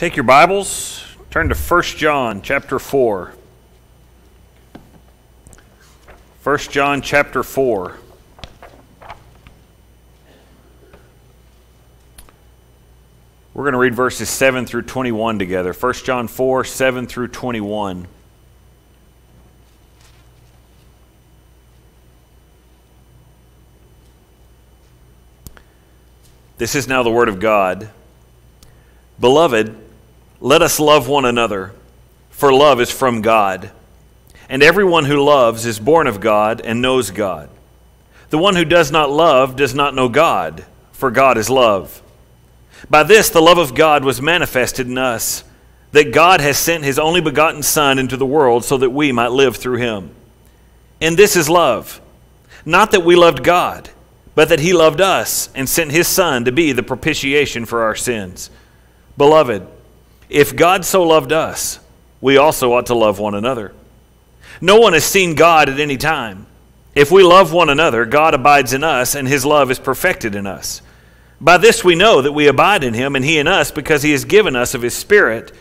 Take your Bibles, turn to 1 John chapter 4. 1 John chapter 4. We're going to read verses 7 through 21 together. 1 John 4, 7 through 21. This is now the Word of God. Beloved, let us love one another, for love is from God. And everyone who loves is born of God and knows God. The one who does not love does not know God, for God is love. By this the love of God was manifested in us, that God has sent his only begotten Son into the world so that we might live through him. And this is love, not that we loved God but that he loved us and sent his Son to be the propitiation for our sins. Beloved, if God so loved us, we also ought to love one another. No one has seen God at any time. If we love one another, God abides in us, and his love is perfected in us. By this we know that we abide in him, and he in us, because he has given us of his Spirit.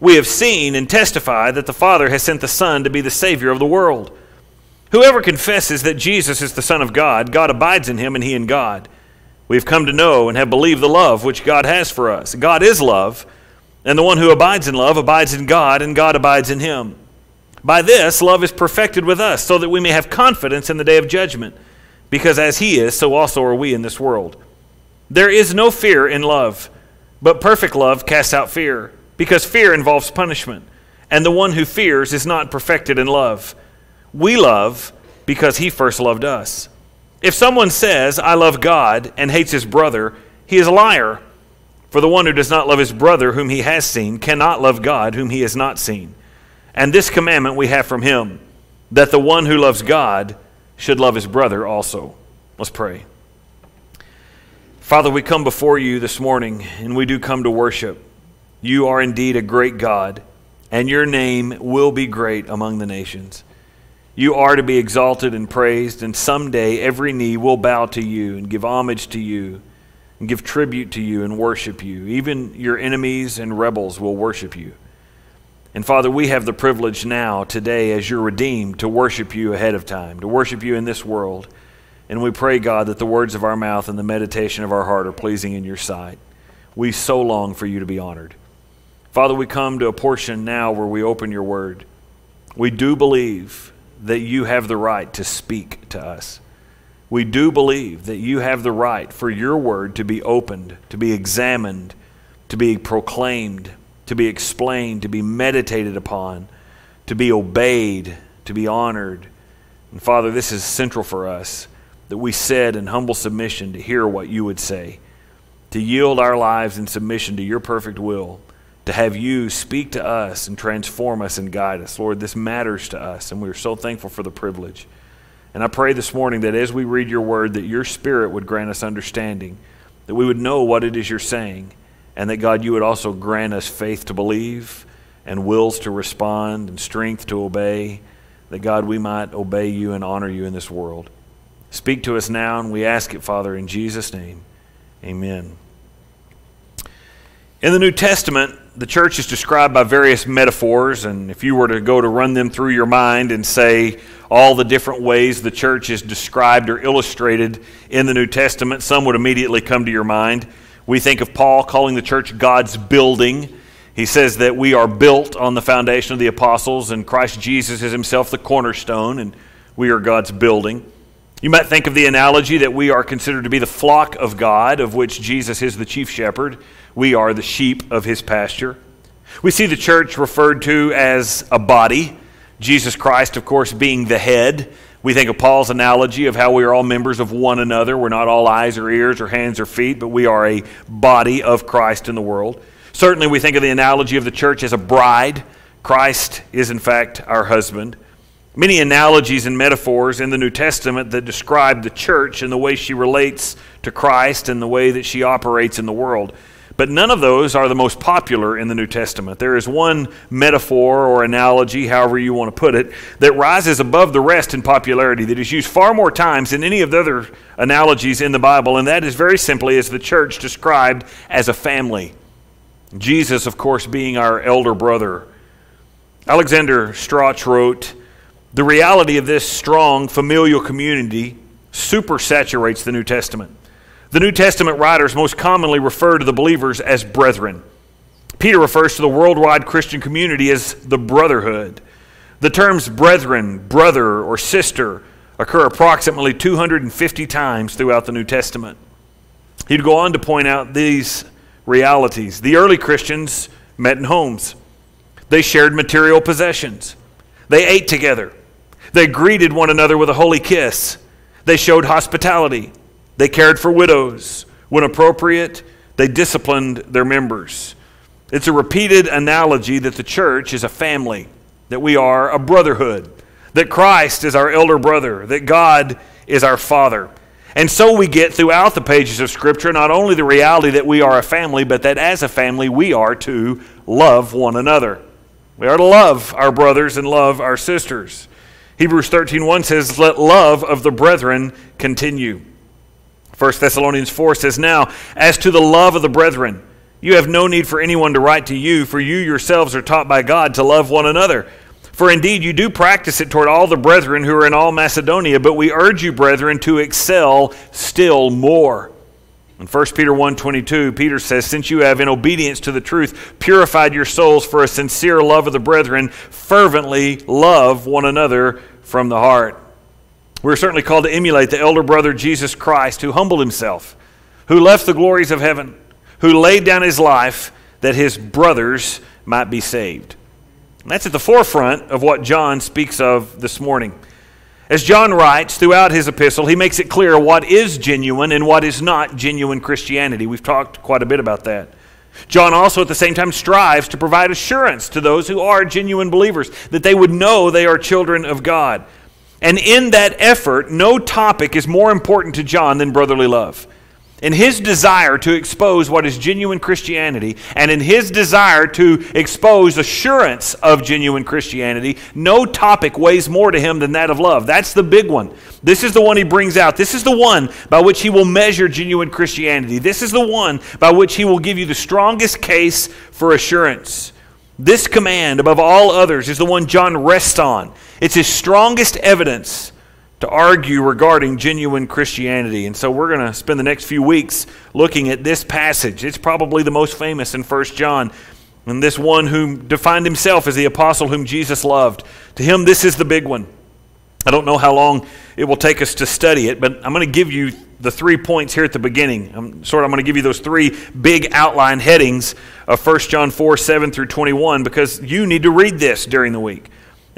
We have seen and testify that the Father has sent the Son to be the Savior of the world. Whoever confesses that Jesus is the Son of God, God abides in him and he in God. We have come to know and have believed the love which God has for us. God is love, and the one who abides in love abides in God, and God abides in him. By this, love is perfected with us, so that we may have confidence in the day of judgment, because as he is, so also are we in this world. There is no fear in love, but perfect love casts out fear, because fear involves punishment, and the one who fears is not perfected in love. We love because he first loved us. If someone says, I love God, and hates his brother, he is a liar. For the one who does not love his brother whom he has seen cannot love God whom he has not seen. And this commandment we have from him that the one who loves God should love his brother also. Let's pray. Father, we come before you this morning, and we do come to worship. You are indeed a great God, and your name will be great among the nations. You are to be exalted and praised, and someday every knee will bow to you and give homage to you and give tribute to you and worship you. Even your enemies and rebels will worship you. And Father, we have the privilege now, today, as you're redeemed, to worship you ahead of time, to worship you in this world. And we pray, God, that the words of our mouth and the meditation of our heart are pleasing in your sight. We so long for you to be honored. Father, we come to a portion now where we open your word. We do believe that you have the right to speak to us. We do believe that you have the right for your word to be opened, to be examined, to be proclaimed, to be explained, to be meditated upon, to be obeyed, to be honored. And Father, this is central for us that we sit in humble submission to hear what you would say, to yield our lives in submission to your perfect will to have you speak to us and transform us and guide us. Lord, this matters to us, and we're so thankful for the privilege. And I pray this morning that as we read your word, that your spirit would grant us understanding, that we would know what it is you're saying, and that, God, you would also grant us faith to believe and wills to respond and strength to obey, that, God, we might obey you and honor you in this world. Speak to us now, and we ask it, Father, in Jesus' name. Amen. In the New Testament, the church is described by various metaphors, and if you were to go to run them through your mind and say all the different ways the church is described or illustrated in the New Testament, some would immediately come to your mind. We think of Paul calling the church God's building. He says that we are built on the foundation of the apostles, and Christ Jesus is himself the cornerstone, and we are God's building. You might think of the analogy that we are considered to be the flock of God, of which Jesus is the chief shepherd. We are the sheep of his pasture. We see the church referred to as a body, Jesus Christ, of course, being the head. We think of Paul's analogy of how we are all members of one another. We're not all eyes or ears or hands or feet, but we are a body of Christ in the world. Certainly, we think of the analogy of the church as a bride. Christ is, in fact, our husband. Many analogies and metaphors in the New Testament that describe the church and the way she relates to Christ and the way that she operates in the world. But none of those are the most popular in the New Testament. There is one metaphor or analogy, however you want to put it, that rises above the rest in popularity, that is used far more times than any of the other analogies in the Bible, and that is very simply as the church described as a family. Jesus, of course, being our elder brother. Alexander Strauch wrote, The reality of this strong familial community supersaturates the New Testament. The New Testament writers most commonly refer to the believers as brethren. Peter refers to the worldwide Christian community as the brotherhood. The terms brethren, brother, or sister occur approximately 250 times throughout the New Testament. He'd go on to point out these realities. The early Christians met in homes, they shared material possessions, they ate together, they greeted one another with a holy kiss, they showed hospitality, they cared for widows. When appropriate, they disciplined their members. It's a repeated analogy that the church is a family, that we are a brotherhood, that Christ is our elder brother, that God is our father. And so we get throughout the pages of Scripture not only the reality that we are a family, but that as a family we are to love one another. We are to love our brothers and love our sisters. Hebrews 13:1 says, "Let love of the brethren continue." 1 Thessalonians 4 says, Now, as to the love of the brethren, you have no need for anyone to write to you, for you yourselves are taught by God to love one another. For indeed you do practice it toward all the brethren who are in all Macedonia, but we urge you, brethren, to excel still more. In 1 Peter 1:22, Peter says, "Since you have in obedience to the truth purified your souls for a sincere love of the brethren, fervently love one another from the heart." We're certainly called to emulate the elder brother Jesus Christ, who humbled himself, who left the glories of heaven, who laid down his life that his brothers might be saved. And that's at the forefront of what John speaks of this morning. As John writes throughout his epistle, he makes it clear what is genuine and what is not genuine Christianity. We've talked quite a bit about that. John also at the same time strives to provide assurance to those who are genuine believers that they would know they are children of God. And in that effort, no topic is more important to John than brotherly love. In his desire to expose what is genuine Christianity, and in his desire to expose assurance of genuine Christianity, no topic weighs more to him than that of love. That's the big one. This is the one he brings out. This is the one by which he will measure genuine Christianity. This is the one by which he will give you the strongest case for assurance. This command, above all others, is the one John rests on. It's his strongest evidence to argue regarding genuine Christianity. And so we're going to spend the next few weeks looking at this passage. It's probably the most famous in 1 John. And this one who defined himself as the apostle whom Jesus loved. To him, this is the big one. I don't know how long it will take us to study it, but I'm going to give you the three points here at the beginning. I'm sort of I'm going to give you those three big outline headings of 1 John 4 7 through 21 because you need to read this during the week.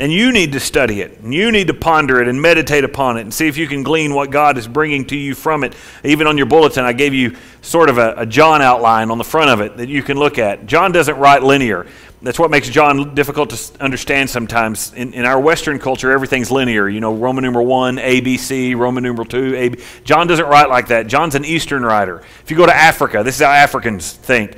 And you need to study it. And you need to ponder it and meditate upon it and see if you can glean what God is bringing to you from it. Even on your bulletin, I gave you sort of a, a John outline on the front of it that you can look at. John doesn't write linear. That's what makes John difficult to understand sometimes. In, in our Western culture, everything's linear. You know, Roman numeral 1, ABC, Roman numeral 2, AB. John doesn't write like that. John's an Eastern writer. If you go to Africa, this is how Africans think.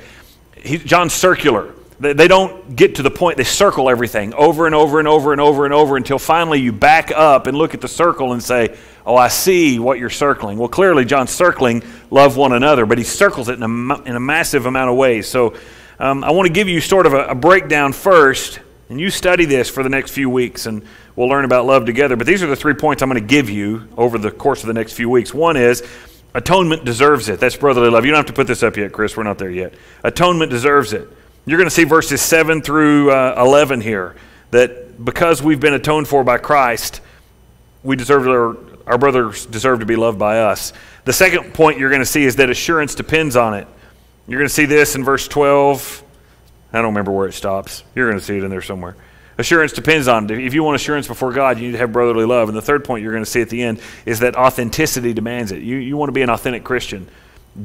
He, John's circular. They don't get to the point, they circle everything over and over and over and over and over until finally you back up and look at the circle and say, Oh, I see what you're circling. Well, clearly, John's circling love one another, but he circles it in a, in a massive amount of ways. So um, I want to give you sort of a, a breakdown first, and you study this for the next few weeks, and we'll learn about love together. But these are the three points I'm going to give you over the course of the next few weeks. One is, Atonement deserves it. That's brotherly love. You don't have to put this up yet, Chris. We're not there yet. Atonement deserves it. You're going to see verses 7 through uh, 11 here that because we've been atoned for by Christ, we deserve our, our brothers deserve to be loved by us. The second point you're going to see is that assurance depends on it. You're going to see this in verse 12. I don't remember where it stops. You're going to see it in there somewhere. Assurance depends on it. If you want assurance before God, you need to have brotherly love. And the third point you're going to see at the end is that authenticity demands it. You, you want to be an authentic Christian.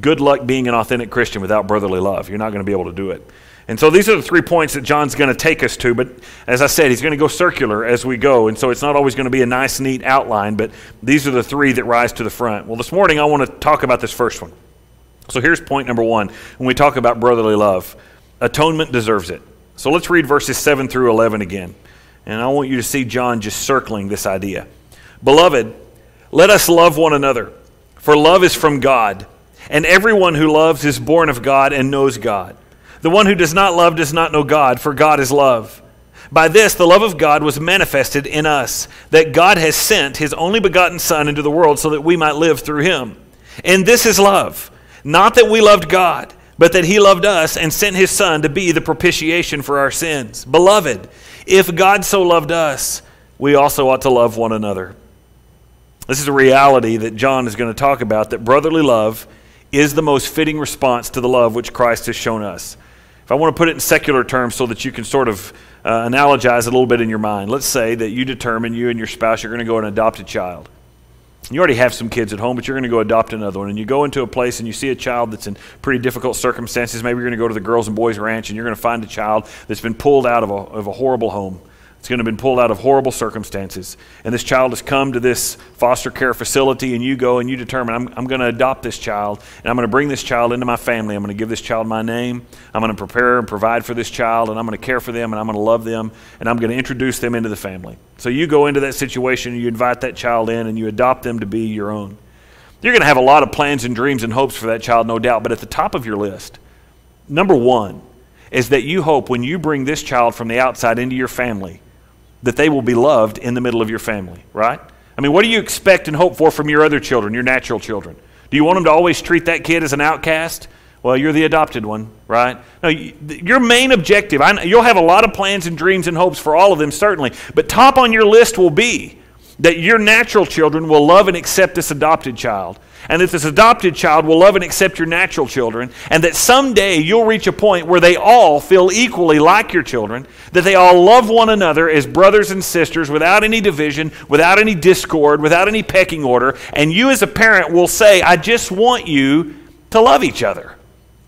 Good luck being an authentic Christian without brotherly love. You're not going to be able to do it. And so these are the three points that John's going to take us to. But as I said, he's going to go circular as we go. And so it's not always going to be a nice, neat outline, but these are the three that rise to the front. Well, this morning I want to talk about this first one. So here's point number one when we talk about brotherly love atonement deserves it. So let's read verses 7 through 11 again. And I want you to see John just circling this idea. Beloved, let us love one another, for love is from God, and everyone who loves is born of God and knows God. The one who does not love does not know God, for God is love. By this, the love of God was manifested in us, that God has sent his only begotten Son into the world so that we might live through him. And this is love, not that we loved God, but that he loved us and sent his Son to be the propitiation for our sins. Beloved, if God so loved us, we also ought to love one another. This is a reality that John is going to talk about that brotherly love is the most fitting response to the love which Christ has shown us. If I want to put it in secular terms so that you can sort of uh, analogize a little bit in your mind, let's say that you determine you and your spouse are going to go and adopt a child. You already have some kids at home, but you're going to go adopt another one. And you go into a place and you see a child that's in pretty difficult circumstances. Maybe you're going to go to the Girls and Boys Ranch and you're going to find a child that's been pulled out of a, of a horrible home. It's going to have been pulled out of horrible circumstances. And this child has come to this foster care facility, and you go and you determine, I'm, I'm going to adopt this child, and I'm going to bring this child into my family. I'm going to give this child my name. I'm going to prepare and provide for this child, and I'm going to care for them, and I'm going to love them, and I'm going to introduce them into the family. So you go into that situation, and you invite that child in, and you adopt them to be your own. You're going to have a lot of plans and dreams and hopes for that child, no doubt, but at the top of your list, number one, is that you hope when you bring this child from the outside into your family, that they will be loved in the middle of your family, right? I mean, what do you expect and hope for from your other children, your natural children? Do you want them to always treat that kid as an outcast? Well, you're the adopted one, right? No, your main objective, I, you'll have a lot of plans and dreams and hopes for all of them, certainly, but top on your list will be that your natural children will love and accept this adopted child and that this adopted child will love and accept your natural children, and that someday you'll reach a point where they all feel equally like your children, that they all love one another as brothers and sisters without any division, without any discord, without any pecking order, and you as a parent will say, I just want you to love each other.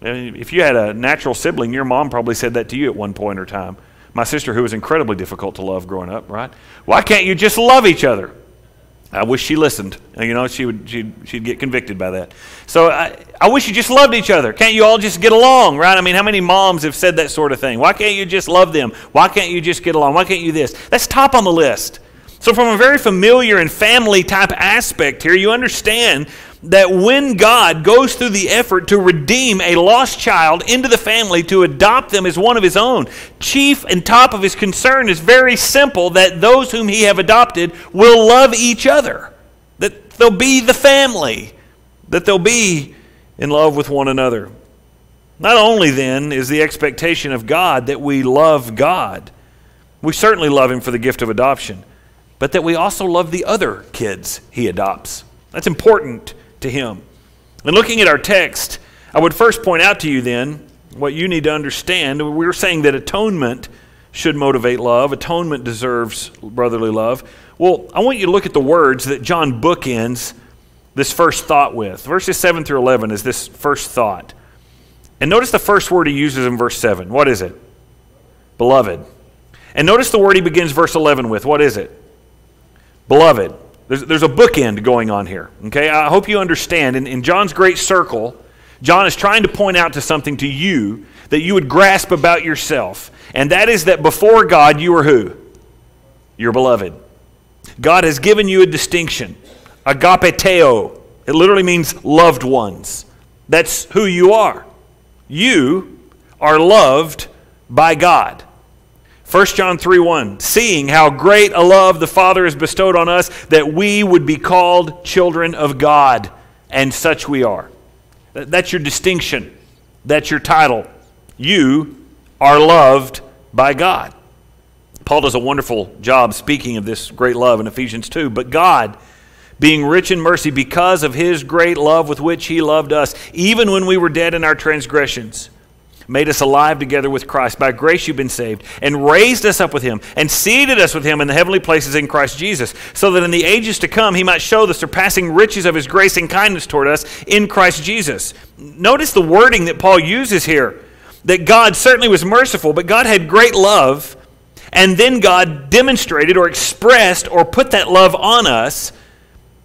If you had a natural sibling, your mom probably said that to you at one point or time. My sister, who was incredibly difficult to love growing up, right? Why can't you just love each other? I wish she listened. You know, she would she'd, she'd get convicted by that. So I, I wish you just loved each other. Can't you all just get along, right? I mean, how many moms have said that sort of thing? Why can't you just love them? Why can't you just get along? Why can't you this? That's top on the list. So, from a very familiar and family type aspect here, you understand that when God goes through the effort to redeem a lost child into the family to adopt them as one of his own, chief and top of his concern is very simple that those whom he have adopted will love each other, that they'll be the family, that they'll be in love with one another. Not only then is the expectation of God that we love God, we certainly love him for the gift of adoption, but that we also love the other kids he adopts. That's important to him. And looking at our text, I would first point out to you then what you need to understand. We were saying that atonement should motivate love, atonement deserves brotherly love. Well, I want you to look at the words that John bookends this first thought with. Verses 7 through 11 is this first thought. And notice the first word he uses in verse 7. What is it? Beloved. And notice the word he begins verse 11 with. What is it? Beloved. There's, there's a bookend going on here. Okay, I hope you understand. In, in John's great circle, John is trying to point out to something to you that you would grasp about yourself. And that is that before God, you are who? You're beloved. God has given you a distinction, agapeteo. It literally means loved ones. That's who you are. You are loved by God. 1 John 3 1, seeing how great a love the Father has bestowed on us that we would be called children of God, and such we are. That's your distinction. That's your title. You are loved by God. Paul does a wonderful job speaking of this great love in Ephesians 2. But God, being rich in mercy because of his great love with which he loved us, even when we were dead in our transgressions, made us alive together with Christ. By grace you've been saved, and raised us up with him, and seated us with him in the heavenly places in Christ Jesus, so that in the ages to come he might show the surpassing riches of his grace and kindness toward us in Christ Jesus. Notice the wording that Paul uses here that God certainly was merciful, but God had great love, and then God demonstrated or expressed or put that love on us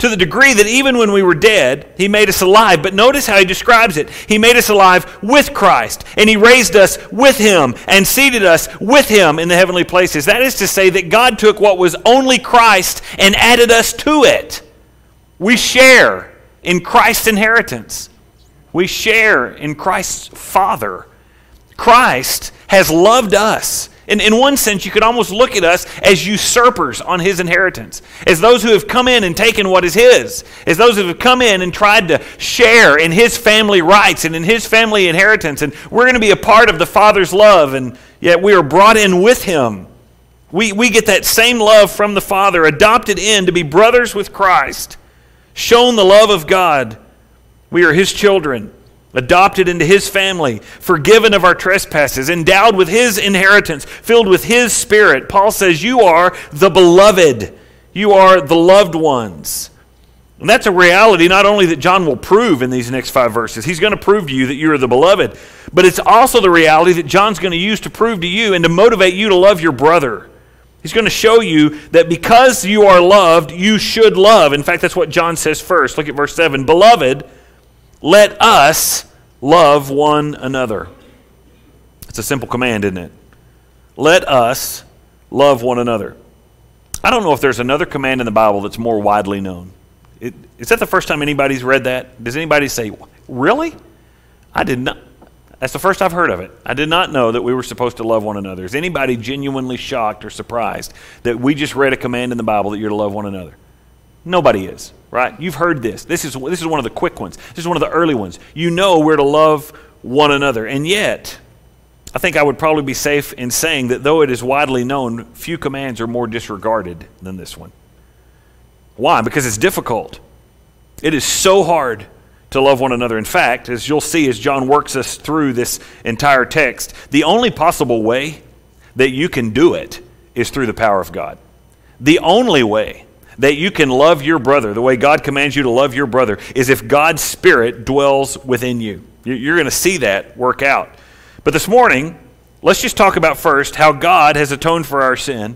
to the degree that even when we were dead, He made us alive. But notice how He describes it. He made us alive with Christ, and He raised us with Him and seated us with Him in the heavenly places. That is to say, that God took what was only Christ and added us to it. We share in Christ's inheritance, we share in Christ's Father. Christ has loved us. In, in one sense, you could almost look at us as usurpers on his inheritance, as those who have come in and taken what is his, as those who have come in and tried to share in his family rights and in his family inheritance. And we're going to be a part of the Father's love, and yet we are brought in with him. We, we get that same love from the Father, adopted in to be brothers with Christ, shown the love of God. We are his children adopted into his family, forgiven of our trespasses, endowed with his inheritance, filled with his spirit. Paul says, You are the beloved, you are the loved ones. And that's a reality not only that John will prove in these next five verses, he's going to prove to you that you are the beloved, but it's also the reality that John's going to use to prove to you and to motivate you to love your brother. He's going to show you that because you are loved, you should love. In fact, that's what John says first. Look at verse 7 Beloved, let us love one another. It's a simple command, isn't it? Let us love one another. I don't know if there's another command in the Bible that's more widely known. It, is that the first time anybody's read that? Does anybody say, Really? I did not. That's the first I've heard of it. I did not know that we were supposed to love one another. Is anybody genuinely shocked or surprised that we just read a command in the Bible that you're to love one another? Nobody is, right? You've heard this. This is, this is one of the quick ones. This is one of the early ones. You know we're to love one another. And yet, I think I would probably be safe in saying that though it is widely known, few commands are more disregarded than this one. Why? Because it's difficult. It is so hard to love one another. In fact, as you'll see as John works us through this entire text, the only possible way that you can do it is through the power of God. The only way that you can love your brother the way God commands you to love your brother is if God's Spirit dwells within you. You're going to see that work out. But this morning, let's just talk about first how God has atoned for our sin,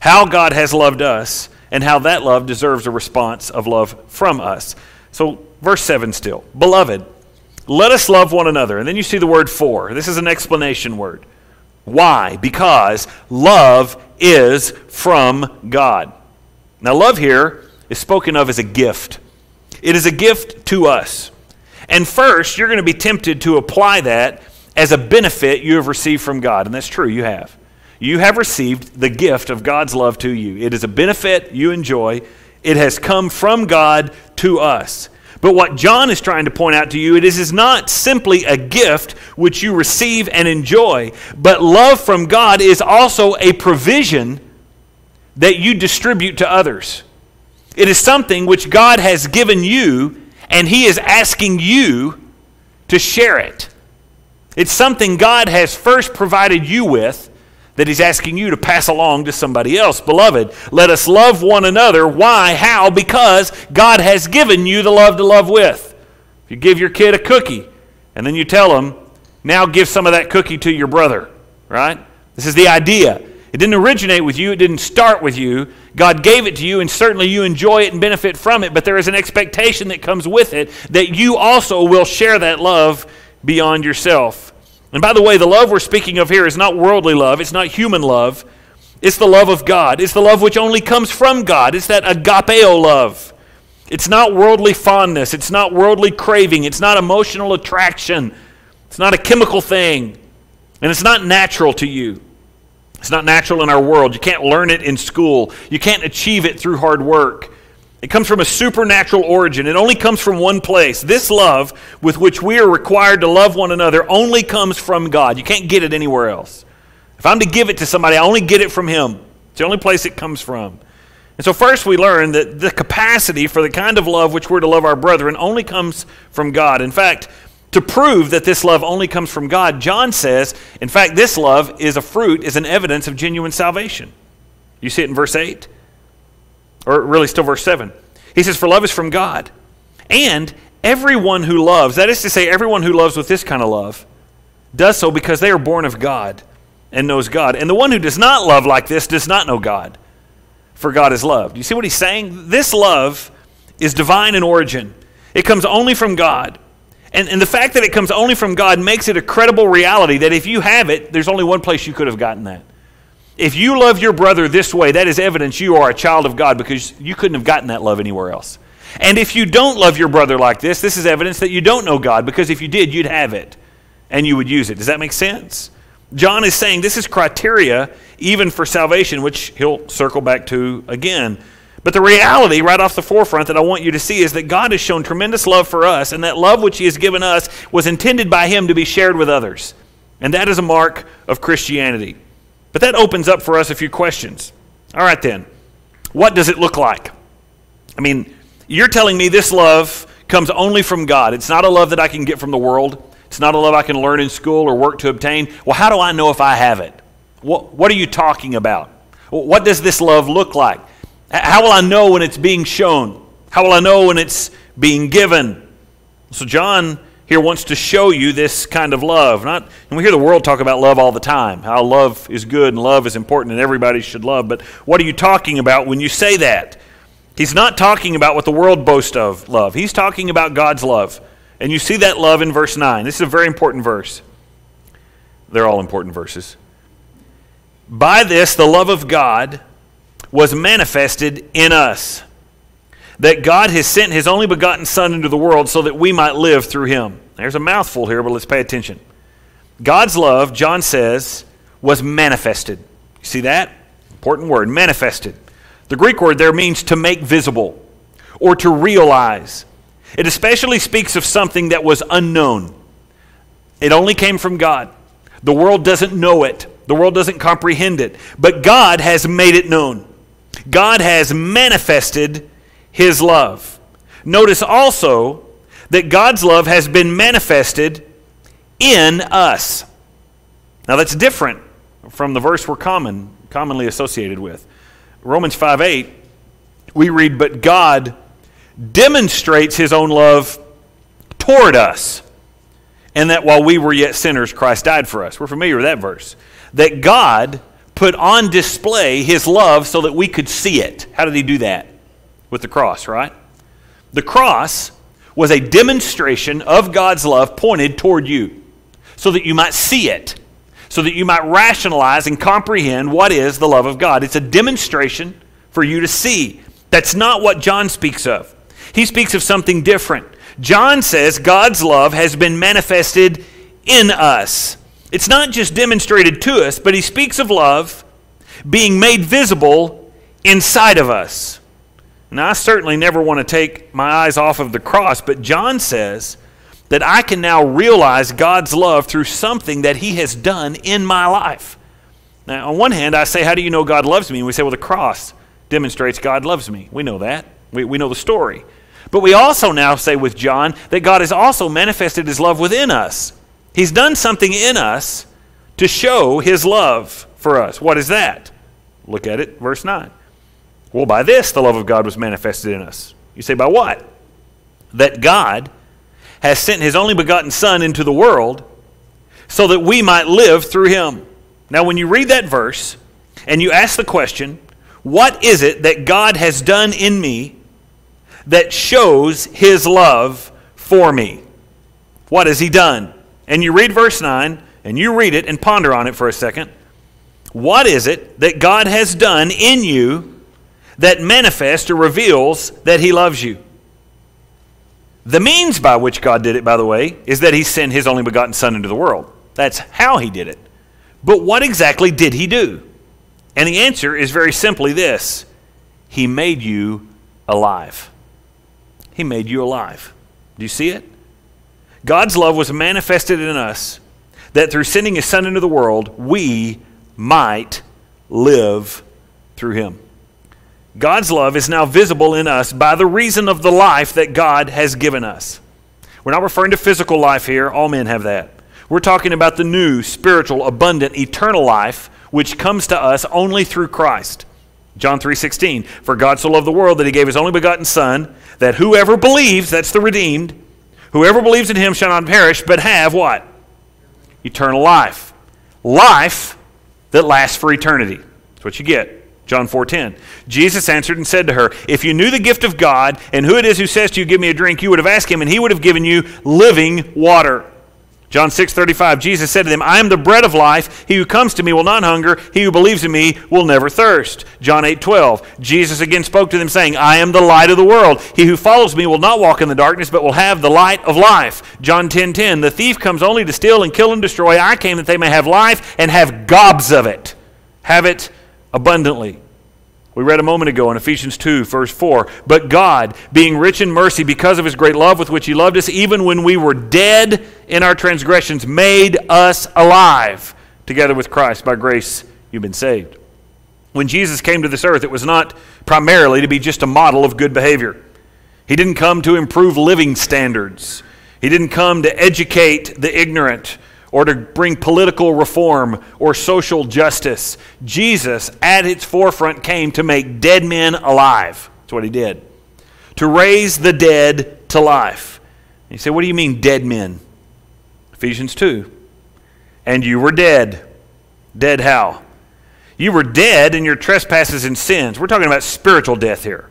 how God has loved us, and how that love deserves a response of love from us. So, verse 7 still. Beloved, let us love one another. And then you see the word for. This is an explanation word. Why? Because love is from God. Now, love here is spoken of as a gift. It is a gift to us. And first, you're going to be tempted to apply that as a benefit you have received from God. And that's true, you have. You have received the gift of God's love to you. It is a benefit you enjoy, it has come from God to us. But what John is trying to point out to you, it is, is not simply a gift which you receive and enjoy, but love from God is also a provision that you distribute to others. It is something which God has given you, and He is asking you to share it. It's something God has first provided you with that He's asking you to pass along to somebody else. Beloved, let us love one another. Why? How? Because God has given you the love to love with. If you give your kid a cookie and then you tell him, now give some of that cookie to your brother, right? This is the idea. It didn't originate with you, it didn't start with you. God gave it to you, and certainly you enjoy it and benefit from it, but there is an expectation that comes with it that you also will share that love beyond yourself. And by the way, the love we're speaking of here is not worldly love, it's not human love. It's the love of God. It's the love which only comes from God. It's that agapeo love. It's not worldly fondness. It's not worldly craving. It's not emotional attraction. It's not a chemical thing. And it's not natural to you. It's not natural in our world. You can't learn it in school. You can't achieve it through hard work. It comes from a supernatural origin. It only comes from one place. This love with which we are required to love one another only comes from God. You can't get it anywhere else. If I'm to give it to somebody, I only get it from Him. It's the only place it comes from. And so, first, we learn that the capacity for the kind of love which we're to love our brethren only comes from God. In fact, to prove that this love only comes from God, John says, in fact, this love is a fruit, is an evidence of genuine salvation. You see it in verse 8, or really still verse 7. He says, For love is from God. And everyone who loves, that is to say, everyone who loves with this kind of love, does so because they are born of God and knows God. And the one who does not love like this does not know God, for God is love. You see what he's saying? This love is divine in origin, it comes only from God. And, and the fact that it comes only from God makes it a credible reality that if you have it, there's only one place you could have gotten that. If you love your brother this way, that is evidence you are a child of God because you couldn't have gotten that love anywhere else. And if you don't love your brother like this, this is evidence that you don't know God because if you did, you'd have it. and you would use it. Does that make sense? John is saying this is criteria even for salvation, which he'll circle back to again. But the reality, right off the forefront, that I want you to see is that God has shown tremendous love for us, and that love which He has given us was intended by Him to be shared with others. And that is a mark of Christianity. But that opens up for us a few questions. All right, then. What does it look like? I mean, you're telling me this love comes only from God. It's not a love that I can get from the world. It's not a love I can learn in school or work to obtain. Well, how do I know if I have it? What, what are you talking about? What does this love look like? How will I know when it's being shown? How will I know when it's being given? So, John here wants to show you this kind of love. Not, and we hear the world talk about love all the time, how love is good and love is important and everybody should love. But what are you talking about when you say that? He's not talking about what the world boasts of love. He's talking about God's love. And you see that love in verse 9. This is a very important verse. They're all important verses. By this, the love of God was manifested in us. That God has sent his only begotten Son into the world so that we might live through him. There's a mouthful here, but let's pay attention. God's love, John says, was manifested. You see that? Important word, manifested. The Greek word there means to make visible or to realize. It especially speaks of something that was unknown. It only came from God. The world doesn't know it, the world doesn't comprehend it, but God has made it known. God has manifested his love. Notice also that God's love has been manifested in us. Now that's different from the verse we're common, commonly associated with. Romans 5 8, we read, But God demonstrates his own love toward us, and that while we were yet sinners, Christ died for us. We're familiar with that verse. That God put on display his love so that we could see it. How did he do that? With the cross, right? The cross was a demonstration of God's love pointed toward you so that you might see it, so that you might rationalize and comprehend what is the love of God. It's a demonstration for you to see. That's not what John speaks of. He speaks of something different. John says God's love has been manifested in us. It's not just demonstrated to us, but he speaks of love being made visible inside of us. Now, I certainly never want to take my eyes off of the cross, but John says that I can now realize God's love through something that he has done in my life. Now, on one hand, I say, How do you know God loves me? And we say, Well, the cross demonstrates God loves me. We know that. We, we know the story. But we also now say with John that God has also manifested his love within us. He's done something in us to show his love for us. What is that? Look at it, verse 9. Well, by this the love of God was manifested in us. You say, by what? That God has sent his only begotten Son into the world so that we might live through him. Now, when you read that verse and you ask the question, what is it that God has done in me that shows his love for me? What has he done? And you read verse 9 and you read it and ponder on it for a second, what is it that God has done in you that manifests or reveals that He loves you? The means by which God did it, by the way, is that He sent His only begotten Son into the world. That's how He did it. But what exactly did He do? And the answer is very simply this He made you alive. He made you alive. Do you see it? God's love was manifested in us that through sending his Son into the world, we might live through him. God's love is now visible in us by the reason of the life that God has given us. We're not referring to physical life here, all men have that. We're talking about the new, spiritual, abundant, eternal life which comes to us only through Christ. John 3:16 For God so loved the world that he gave his only begotten son that whoever believes that's the redeemed Whoever believes in him shall not perish, but have what? Eternal life. Life that lasts for eternity. That's what you get. John 4:10. Jesus answered and said to her, "If you knew the gift of God and who it is who says to you, give me a drink, you would have asked him and he would have given you living water." John 6 35, Jesus said to them, I am the bread of life. He who comes to me will not hunger. He who believes in me will never thirst. John 8 12, Jesus again spoke to them, saying, I am the light of the world. He who follows me will not walk in the darkness, but will have the light of life. John 10 10, the thief comes only to steal and kill and destroy. I came that they may have life and have gobs of it, have it abundantly. We read a moment ago in Ephesians 2, verse 4. But God, being rich in mercy because of his great love with which he loved us, even when we were dead in our transgressions, made us alive together with Christ. By grace, you've been saved. When Jesus came to this earth, it was not primarily to be just a model of good behavior. He didn't come to improve living standards, He didn't come to educate the ignorant or to bring political reform or social justice. Jesus, at its forefront, came to make dead men alive. That's what he did. To raise the dead to life. You say, what do you mean, dead men? Ephesians 2. And you were dead. Dead how? You were dead in your trespasses and sins. We're talking about spiritual death here.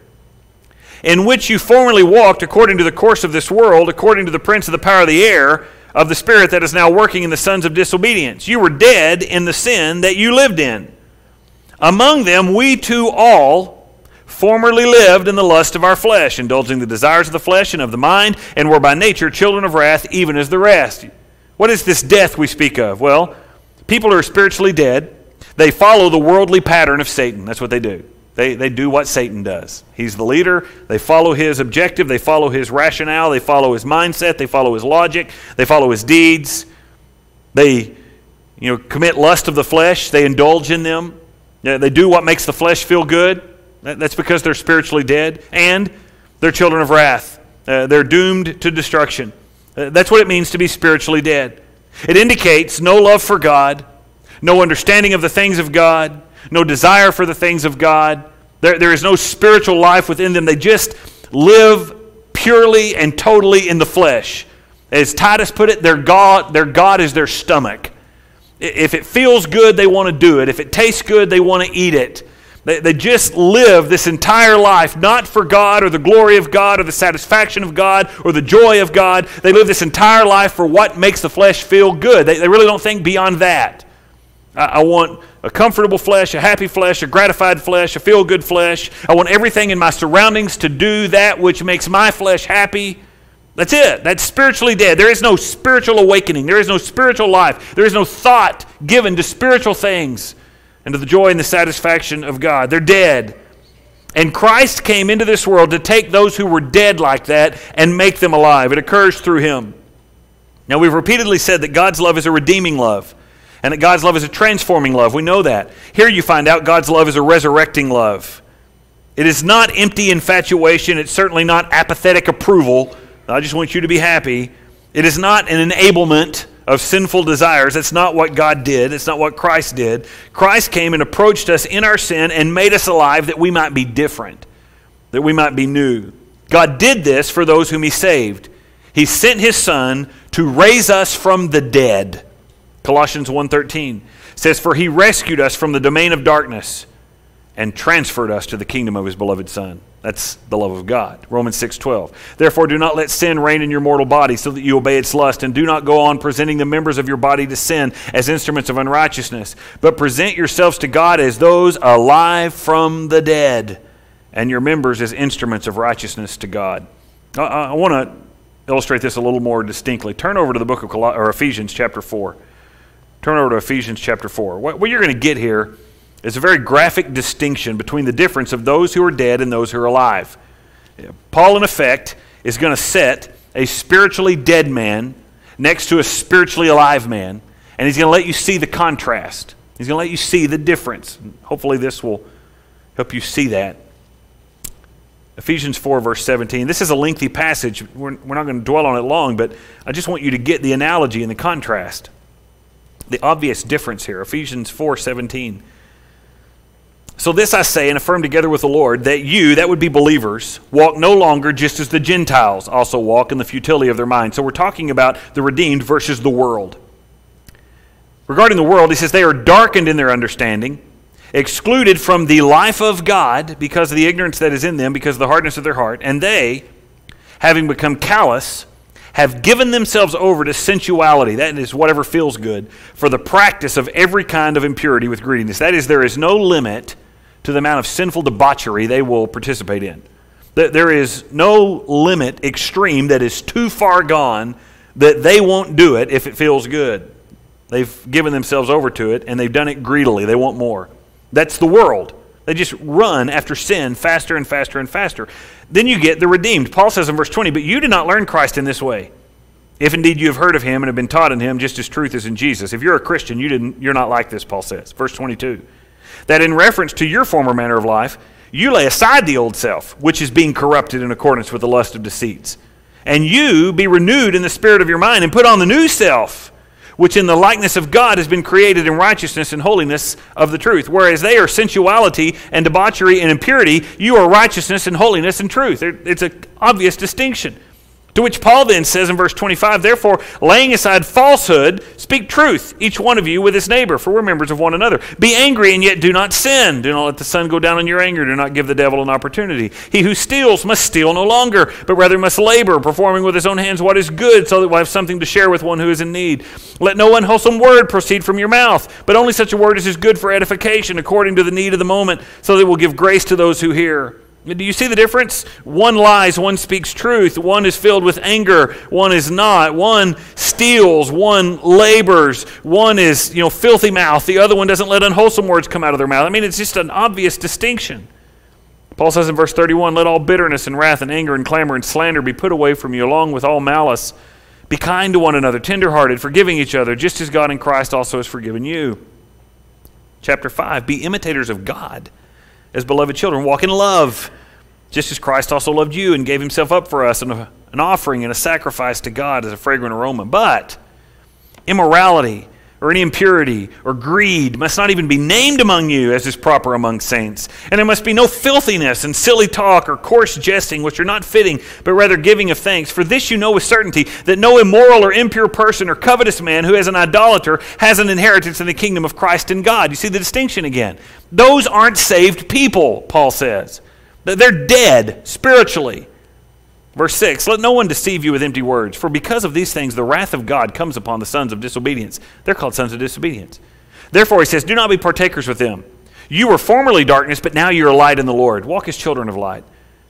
In which you formerly walked according to the course of this world, according to the prince of the power of the air of the Spirit that is now working in the sons of disobedience. You were dead in the sin that you lived in. Among them, we too all formerly lived in the lust of our flesh, indulging the desires of the flesh and of the mind, and were by nature children of wrath, even as the rest. What is this death we speak of? Well, people are spiritually dead. They follow the worldly pattern of Satan. That's what they do. They, they do what Satan does. He's the leader. They follow his objective. They follow his rationale. They follow his mindset. They follow his logic. They follow his deeds. They you know, commit lust of the flesh. They indulge in them. They do what makes the flesh feel good. That's because they're spiritually dead. And they're children of wrath. Uh, they're doomed to destruction. Uh, that's what it means to be spiritually dead. It indicates no love for God, no understanding of the things of God, no desire for the things of God. There, there is no spiritual life within them. They just live purely and totally in the flesh. As Titus put it, their God, their God is their stomach. If it feels good, they want to do it. If it tastes good, they want to eat it. They, they just live this entire life not for God or the glory of God or the satisfaction of God or the joy of God. They live this entire life for what makes the flesh feel good. They, they really don't think beyond that. I, I want a comfortable flesh, a happy flesh, a gratified flesh, a feel good flesh. I want everything in my surroundings to do that which makes my flesh happy. That's it. That's spiritually dead. There is no spiritual awakening. There is no spiritual life. There is no thought given to spiritual things and to the joy and the satisfaction of God. They're dead. And Christ came into this world to take those who were dead like that and make them alive. It occurs through him. Now, we've repeatedly said that God's love is a redeeming love and that God's love is a transforming love. We know that. Here you find out God's love is a resurrecting love. It is not empty infatuation, it's certainly not apathetic approval. I just want you to be happy. It is not an enablement of sinful desires. That's not what God did. It's not what Christ did. Christ came and approached us in our sin and made us alive that we might be different, that we might be new. God did this for those whom He saved. He sent His Son to raise us from the dead. Colossians 1:13 says for he rescued us from the domain of darkness and transferred us to the kingdom of his beloved son. That's the love of God. Romans 6:12. Therefore do not let sin reign in your mortal body so that you obey its lust and do not go on presenting the members of your body to sin as instruments of unrighteousness, but present yourselves to God as those alive from the dead and your members as instruments of righteousness to God. Uh, I, I want to illustrate this a little more distinctly. Turn over to the book of Col- or Ephesians chapter 4. Turn over to Ephesians chapter 4. What, what you're going to get here is a very graphic distinction between the difference of those who are dead and those who are alive. Paul, in effect, is going to set a spiritually dead man next to a spiritually alive man, and he's going to let you see the contrast. He's going to let you see the difference. Hopefully, this will help you see that. Ephesians 4, verse 17. This is a lengthy passage. We're, we're not going to dwell on it long, but I just want you to get the analogy and the contrast the obvious difference here. Ephesians 4:17. So this I say and affirm together with the Lord that you, that would be believers, walk no longer just as the Gentiles also walk in the futility of their mind. So we're talking about the redeemed versus the world. Regarding the world, he says they are darkened in their understanding, excluded from the life of God because of the ignorance that is in them, because of the hardness of their heart, and they, having become callous, have given themselves over to sensuality, that is, whatever feels good, for the practice of every kind of impurity with greediness. That is, there is no limit to the amount of sinful debauchery they will participate in. There is no limit extreme that is too far gone that they won't do it if it feels good. They've given themselves over to it and they've done it greedily. They want more. That's the world. They just run after sin faster and faster and faster. Then you get the redeemed. Paul says in verse 20, But you did not learn Christ in this way. If indeed you have heard of him and have been taught in him, just as truth is in Jesus. If you're a Christian, you didn't, you're not like this, Paul says. Verse 22. That in reference to your former manner of life, you lay aside the old self, which is being corrupted in accordance with the lust of deceits. And you be renewed in the spirit of your mind and put on the new self which in the likeness of God has been created in righteousness and holiness of the truth. Whereas they are sensuality and debauchery and impurity, you are righteousness and holiness and truth. It's an obvious distinction. To which Paul then says in verse 25, Therefore, laying aside falsehood, speak truth, each one of you with his neighbor, for we're members of one another. Be angry and yet do not sin. Do not let the sun go down in your anger. Do not give the devil an opportunity. He who steals must steal no longer, but rather must labor, performing with his own hands what is good, so that we'll have something to share with one who is in need. Let no unwholesome word proceed from your mouth, but only such a word as is good for edification, according to the need of the moment, so that it will give grace to those who hear. Do you see the difference? One lies, one speaks truth, one is filled with anger, one is not. One steals, one labors, one is, you know, filthy mouth, the other one doesn't let unwholesome words come out of their mouth. I mean, it's just an obvious distinction. Paul says in verse 31 Let all bitterness and wrath and anger and clamor and slander be put away from you, along with all malice. Be kind to one another, tenderhearted, forgiving each other, just as God in Christ also has forgiven you. Chapter 5 Be imitators of God as beloved children. Walk in love, just as Christ also loved you and gave himself up for us, an, an offering and a sacrifice to God as a fragrant aroma. But immorality, or any impurity or greed must not even be named among you as is proper among saints. And there must be no filthiness and silly talk or coarse jesting, which are not fitting, but rather giving of thanks. For this you know with certainty that no immoral or impure person or covetous man who is an idolater has an inheritance in the kingdom of Christ and God. You see the distinction again. Those aren't saved people, Paul says. They're dead spiritually. Verse 6 Let no one deceive you with empty words, for because of these things the wrath of God comes upon the sons of disobedience. They're called sons of disobedience. Therefore, he says, Do not be partakers with them. You were formerly darkness, but now you are light in the Lord. Walk as children of light.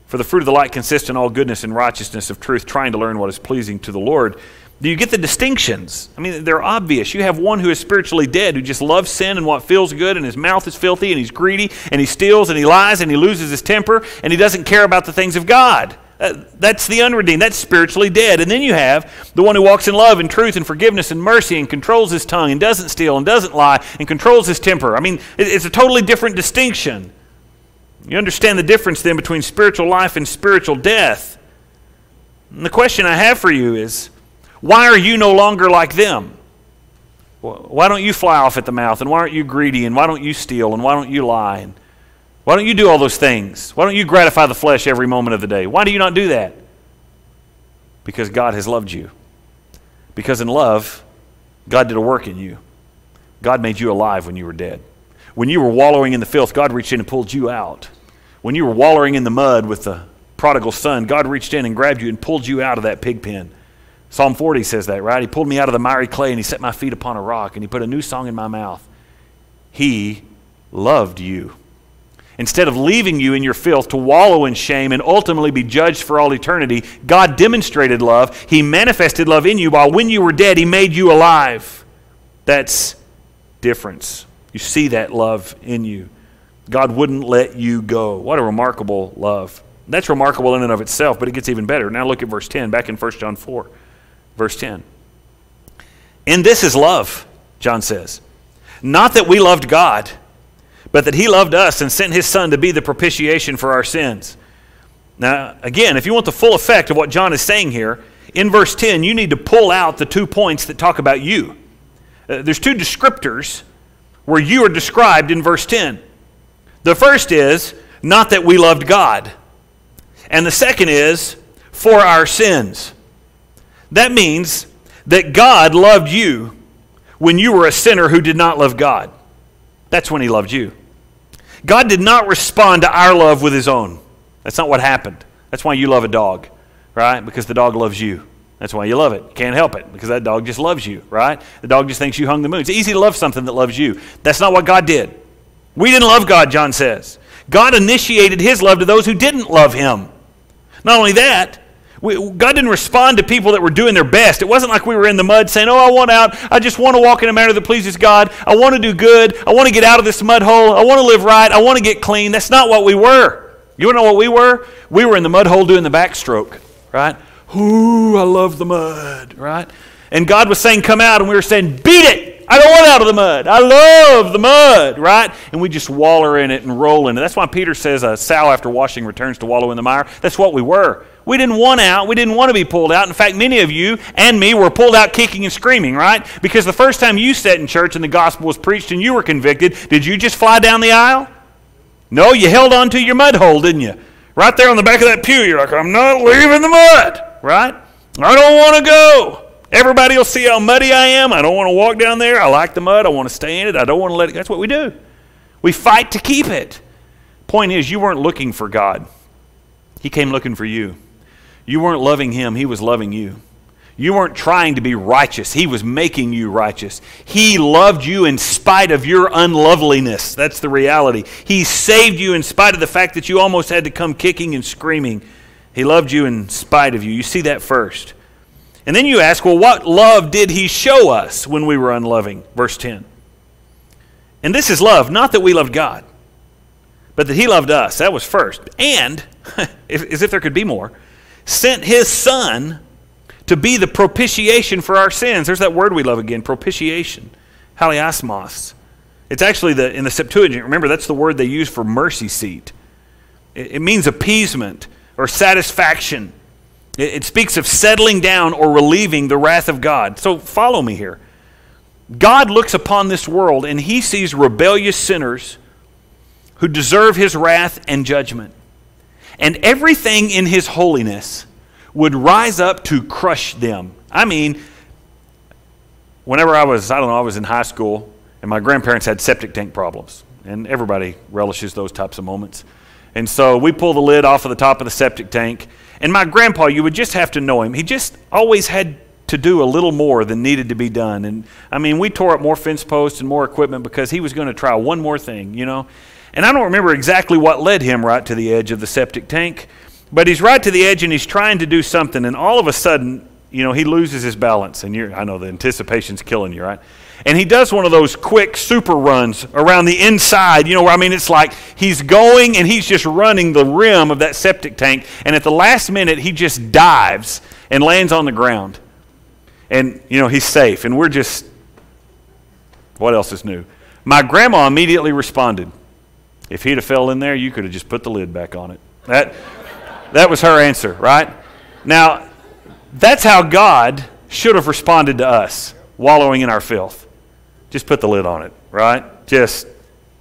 For the fruit of the light consists in all goodness and righteousness of truth, trying to learn what is pleasing to the Lord. Do you get the distinctions? I mean, they're obvious. You have one who is spiritually dead, who just loves sin and what feels good, and his mouth is filthy, and he's greedy, and he steals, and he lies, and he loses his temper, and he doesn't care about the things of God. Uh, that's the unredeemed. That's spiritually dead. And then you have the one who walks in love and truth and forgiveness and mercy and controls his tongue and doesn't steal and doesn't lie and controls his temper. I mean, it's a totally different distinction. You understand the difference then between spiritual life and spiritual death. And the question I have for you is why are you no longer like them? Why don't you fly off at the mouth? And why aren't you greedy? And why don't you steal? And why don't you lie? And why don't you do all those things? Why don't you gratify the flesh every moment of the day? Why do you not do that? Because God has loved you. Because in love, God did a work in you. God made you alive when you were dead. When you were wallowing in the filth, God reached in and pulled you out. When you were wallowing in the mud with the prodigal son, God reached in and grabbed you and pulled you out of that pig pen. Psalm 40 says that, right? He pulled me out of the miry clay and he set my feet upon a rock and he put a new song in my mouth. He loved you. Instead of leaving you in your filth to wallow in shame and ultimately be judged for all eternity, God demonstrated love. He manifested love in you while when you were dead, He made you alive. That's difference. You see that love in you. God wouldn't let you go. What a remarkable love. That's remarkable in and of itself, but it gets even better. Now look at verse 10, back in 1 John 4, verse 10. In this is love, John says. Not that we loved God but that he loved us and sent his son to be the propitiation for our sins. Now, again, if you want the full effect of what John is saying here, in verse 10, you need to pull out the two points that talk about you. Uh, there's two descriptors where you are described in verse 10. The first is, not that we loved God. And the second is, for our sins. That means that God loved you when you were a sinner who did not love God. That's when he loved you. God did not respond to our love with his own. That's not what happened. That's why you love a dog, right? Because the dog loves you. That's why you love it. Can't help it because that dog just loves you, right? The dog just thinks you hung the moon. It's easy to love something that loves you. That's not what God did. We didn't love God, John says. God initiated his love to those who didn't love him. Not only that, we, God didn't respond to people that were doing their best. It wasn't like we were in the mud saying, Oh, I want out. I just want to walk in a manner that pleases God. I want to do good. I want to get out of this mud hole. I want to live right. I want to get clean. That's not what we were. You want to know what we were? We were in the mud hole doing the backstroke, right? Ooh, I love the mud, right? And God was saying, Come out. And we were saying, Beat it. I don't want out of the mud. I love the mud, right? And we just waller in it and roll in it. That's why Peter says a sow after washing returns to wallow in the mire. That's what we were. We didn't want out. We didn't want to be pulled out. In fact, many of you and me were pulled out kicking and screaming, right? Because the first time you sat in church and the gospel was preached and you were convicted, did you just fly down the aisle? No, you held on to your mud hole, didn't you? Right there on the back of that pew, you're like, I'm not leaving the mud, right? I don't want to go. Everybody will see how muddy I am. I don't want to walk down there. I like the mud. I want to stay in it. I don't want to let it. That's what we do. We fight to keep it. Point is, you weren't looking for God, He came looking for you. You weren't loving Him, He was loving you. You weren't trying to be righteous. He was making you righteous. He loved you in spite of your unloveliness. That's the reality. He saved you in spite of the fact that you almost had to come kicking and screaming. He loved you in spite of you. You see that first. And then you ask, well, what love did he show us when we were unloving? Verse 10. And this is love, not that we loved God, but that he loved us. That was first. And, as if there could be more, sent his son to be the propitiation for our sins. There's that word we love again, propitiation. Hilasmos. It's actually the in the Septuagint. Remember, that's the word they use for mercy seat. It, it means appeasement or satisfaction. It, it speaks of settling down or relieving the wrath of God. So follow me here. God looks upon this world and he sees rebellious sinners who deserve his wrath and judgment. And everything in his holiness would rise up to crush them. I mean, whenever I was, I don't know, I was in high school and my grandparents had septic tank problems. And everybody relishes those types of moments. And so we pull the lid off of the top of the septic tank. And my grandpa, you would just have to know him. He just always had to do a little more than needed to be done. And I mean, we tore up more fence posts and more equipment because he was going to try one more thing, you know. And I don't remember exactly what led him right to the edge of the septic tank, but he's right to the edge and he's trying to do something, and all of a sudden, you know, he loses his balance. And I know the anticipation's killing you, right? And he does one of those quick super runs around the inside, you know, where I mean, it's like he's going and he's just running the rim of that septic tank. And at the last minute, he just dives and lands on the ground. And, you know, he's safe. And we're just, what else is new? My grandma immediately responded. If he'd have fell in there, you could have just put the lid back on it. That, that was her answer, right? Now, that's how God should have responded to us, wallowing in our filth. Just put the lid on it, right? Just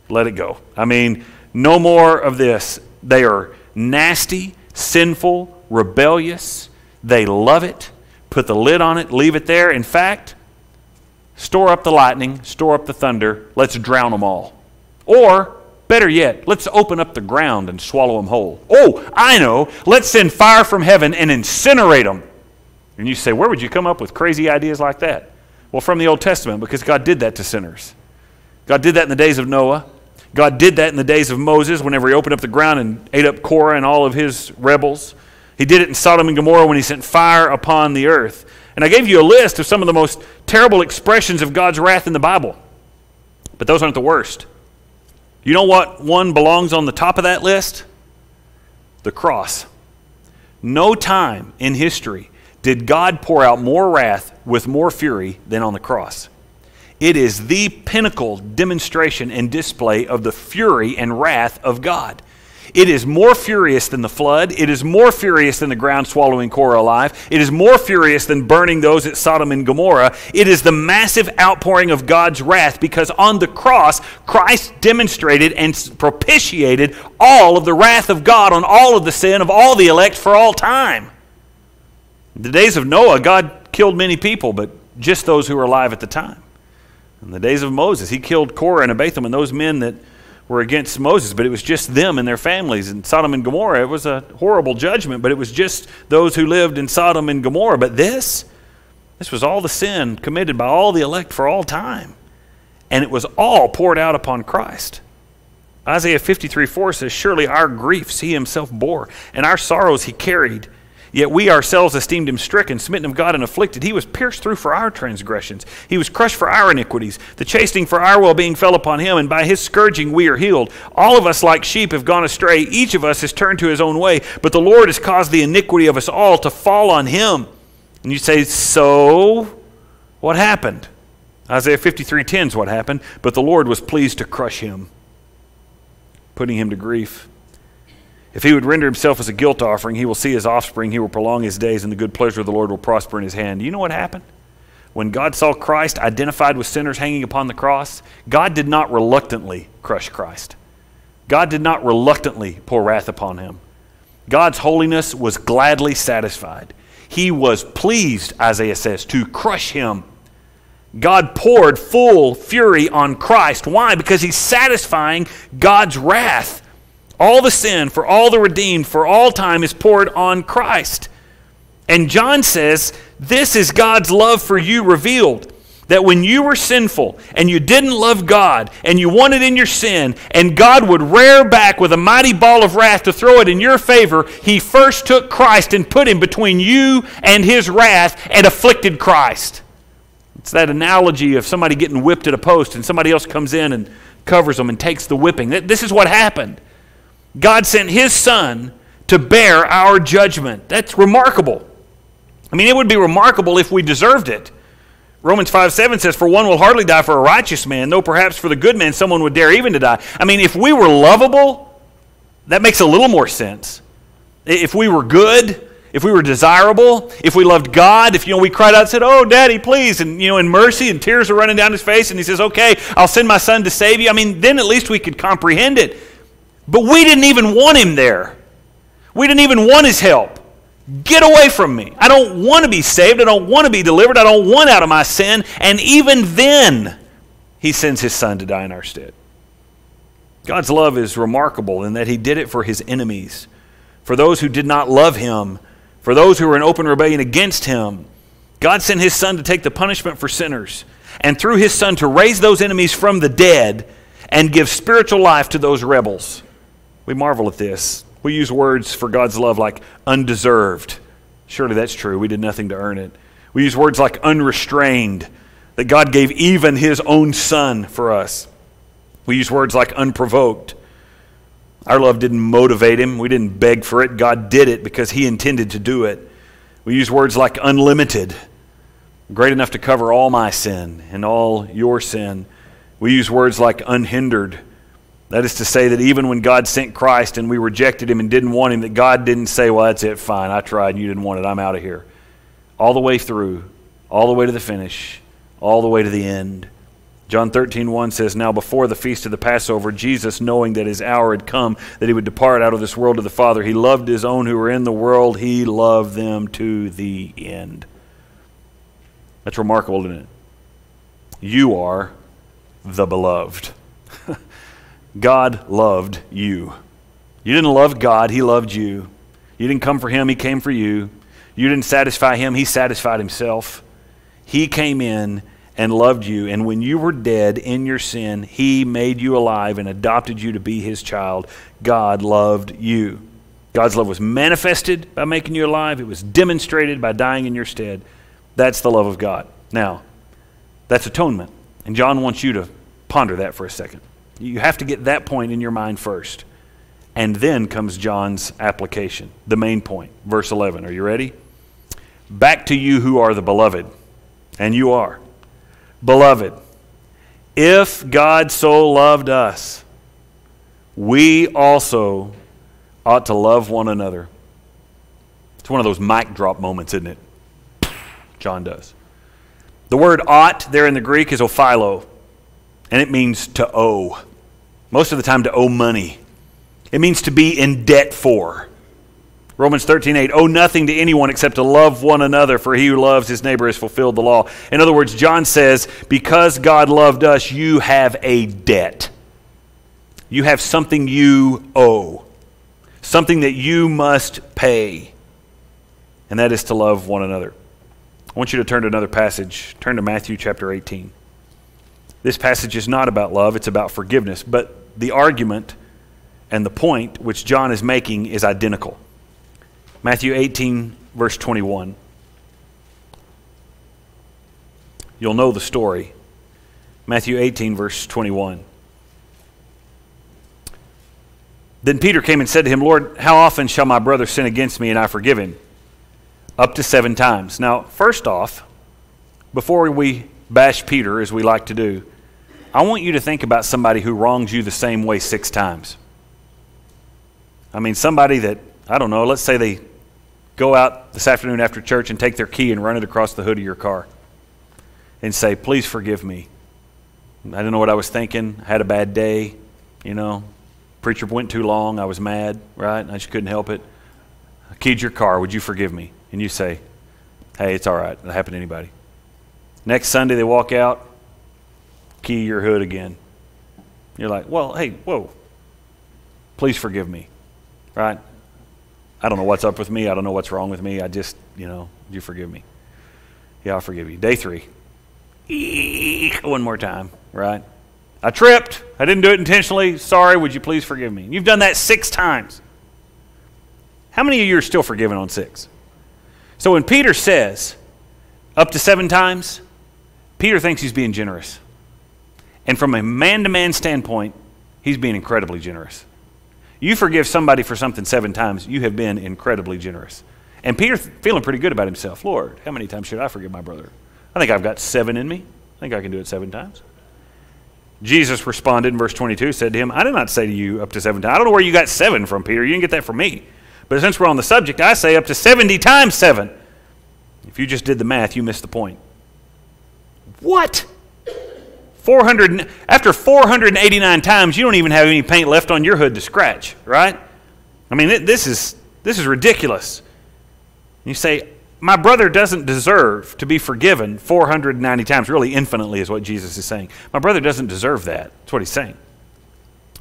let it go. I mean, no more of this. They are nasty, sinful, rebellious. They love it. Put the lid on it, leave it there. In fact, store up the lightning, store up the thunder. Let's drown them all. Or Better yet, let's open up the ground and swallow them whole. Oh, I know. Let's send fire from heaven and incinerate them. And you say, where would you come up with crazy ideas like that? Well, from the Old Testament, because God did that to sinners. God did that in the days of Noah. God did that in the days of Moses whenever he opened up the ground and ate up Korah and all of his rebels. He did it in Sodom and Gomorrah when he sent fire upon the earth. And I gave you a list of some of the most terrible expressions of God's wrath in the Bible. But those aren't the worst. You know what one belongs on the top of that list? The cross. No time in history did God pour out more wrath with more fury than on the cross. It is the pinnacle demonstration and display of the fury and wrath of God. It is more furious than the flood. It is more furious than the ground swallowing Korah alive. It is more furious than burning those at Sodom and Gomorrah. It is the massive outpouring of God's wrath because on the cross, Christ demonstrated and propitiated all of the wrath of God on all of the sin of all the elect for all time. In the days of Noah, God killed many people, but just those who were alive at the time. In the days of Moses, he killed Korah and Abiatham and those men that were against Moses, but it was just them and their families. And Sodom and Gomorrah, it was a horrible judgment, but it was just those who lived in Sodom and Gomorrah. But this, this was all the sin committed by all the elect for all time. And it was all poured out upon Christ. Isaiah 53 4 says, Surely our griefs he himself bore, and our sorrows he carried. Yet we ourselves esteemed him stricken, smitten of God, and afflicted. He was pierced through for our transgressions. He was crushed for our iniquities. The chastening for our well being fell upon him, and by his scourging we are healed. All of us, like sheep, have gone astray. Each of us has turned to his own way. But the Lord has caused the iniquity of us all to fall on him. And you say, So, what happened? Isaiah 53:10 is what happened. But the Lord was pleased to crush him, putting him to grief. If he would render himself as a guilt offering, he will see his offspring, he will prolong his days, and the good pleasure of the Lord will prosper in his hand. Do you know what happened? When God saw Christ identified with sinners hanging upon the cross, God did not reluctantly crush Christ. God did not reluctantly pour wrath upon him. God's holiness was gladly satisfied. He was pleased, Isaiah says, to crush him. God poured full fury on Christ. Why? Because he's satisfying God's wrath. All the sin for all the redeemed for all time is poured on Christ. And John says, This is God's love for you revealed. That when you were sinful and you didn't love God and you wanted in your sin, and God would rear back with a mighty ball of wrath to throw it in your favor, He first took Christ and put Him between you and His wrath and afflicted Christ. It's that analogy of somebody getting whipped at a post and somebody else comes in and covers them and takes the whipping. This is what happened. God sent his son to bear our judgment. That's remarkable. I mean, it would be remarkable if we deserved it. Romans 5 7 says, For one will hardly die for a righteous man, though perhaps for the good man someone would dare even to die. I mean, if we were lovable, that makes a little more sense. If we were good, if we were desirable, if we loved God, if you know we cried out and said, "Oh, Daddy, please," and you know in mercy and tears are running down his face, and he says, "Okay, I'll send my son to save you." I mean, then at least we could comprehend it. But we didn't even want him there. We didn't even want his help. Get away from me. I don't want to be saved. I don't want to be delivered. I don't want out of my sin. And even then, he sends his son to die in our stead. God's love is remarkable in that he did it for his enemies, for those who did not love him, for those who were in open rebellion against him. God sent his son to take the punishment for sinners, and through his son to raise those enemies from the dead and give spiritual life to those rebels. We marvel at this. We use words for God's love like undeserved. Surely that's true. We did nothing to earn it. We use words like unrestrained, that God gave even his own son for us. We use words like unprovoked. Our love didn't motivate him. We didn't beg for it. God did it because he intended to do it. We use words like unlimited, great enough to cover all my sin and all your sin. We use words like unhindered, that is to say, that even when God sent Christ and we rejected him and didn't want him, that God didn't say, Well, that's it, fine, I tried and you didn't want it, I'm out of here. All the way through, all the way to the finish, all the way to the end. John 13, 1 says, Now before the feast of the Passover, Jesus, knowing that his hour had come, that he would depart out of this world to the Father, he loved his own who were in the world. He loved them to the end. That's remarkable, isn't it? You are the beloved. God loved you. You didn't love God, He loved you. You didn't come for Him, He came for you. You didn't satisfy Him, He satisfied Himself. He came in and loved you. And when you were dead in your sin, He made you alive and adopted you to be His child. God loved you. God's love was manifested by making you alive, it was demonstrated by dying in your stead. That's the love of God. Now, that's atonement. And John wants you to ponder that for a second. You have to get that point in your mind first. And then comes John's application, the main point. Verse 11. Are you ready? Back to you who are the beloved. And you are. Beloved, if God so loved us, we also ought to love one another. It's one of those mic drop moments, isn't it? John does. The word ought there in the Greek is ophilo, and it means to owe. Most of the time, to owe money. It means to be in debt for. Romans 13, 8, owe nothing to anyone except to love one another, for he who loves his neighbor has fulfilled the law. In other words, John says, because God loved us, you have a debt. You have something you owe, something that you must pay, and that is to love one another. I want you to turn to another passage. Turn to Matthew chapter 18. This passage is not about love, it's about forgiveness, but the argument and the point which John is making is identical. Matthew 18, verse 21. You'll know the story. Matthew 18, verse 21. Then Peter came and said to him, Lord, how often shall my brother sin against me and I forgive him? Up to seven times. Now, first off, before we bash Peter, as we like to do, I want you to think about somebody who wrongs you the same way six times. I mean, somebody that, I don't know, let's say they go out this afternoon after church and take their key and run it across the hood of your car and say, Please forgive me. I don't know what I was thinking. I had a bad day. You know, preacher went too long. I was mad, right? I just couldn't help it. I keyed your car. Would you forgive me? And you say, Hey, it's all right. It happened to anybody. Next Sunday, they walk out, key your hood again. You're like, Well, hey, whoa. Please forgive me, right? I don't know what's up with me. I don't know what's wrong with me. I just, you know, you forgive me. Yeah, I'll forgive you. Day three. One more time, right? I tripped. I didn't do it intentionally. Sorry. Would you please forgive me? You've done that six times. How many of you are still forgiven on six? So when Peter says up to seven times, Peter thinks he's being generous. And from a man to man standpoint, he's being incredibly generous. You forgive somebody for something seven times, you have been incredibly generous. And Peter's feeling pretty good about himself. Lord, how many times should I forgive my brother? I think I've got seven in me. I think I can do it seven times. Jesus responded in verse 22, said to him, I did not say to you up to seven times. I don't know where you got seven from, Peter. You didn't get that from me. But since we're on the subject, I say up to 70 times seven. If you just did the math, you missed the point. What? 400, after 489 times, you don't even have any paint left on your hood to scratch, right? I mean, this is, this is ridiculous. You say, my brother doesn't deserve to be forgiven 490 times. Really, infinitely is what Jesus is saying. My brother doesn't deserve that. That's what he's saying.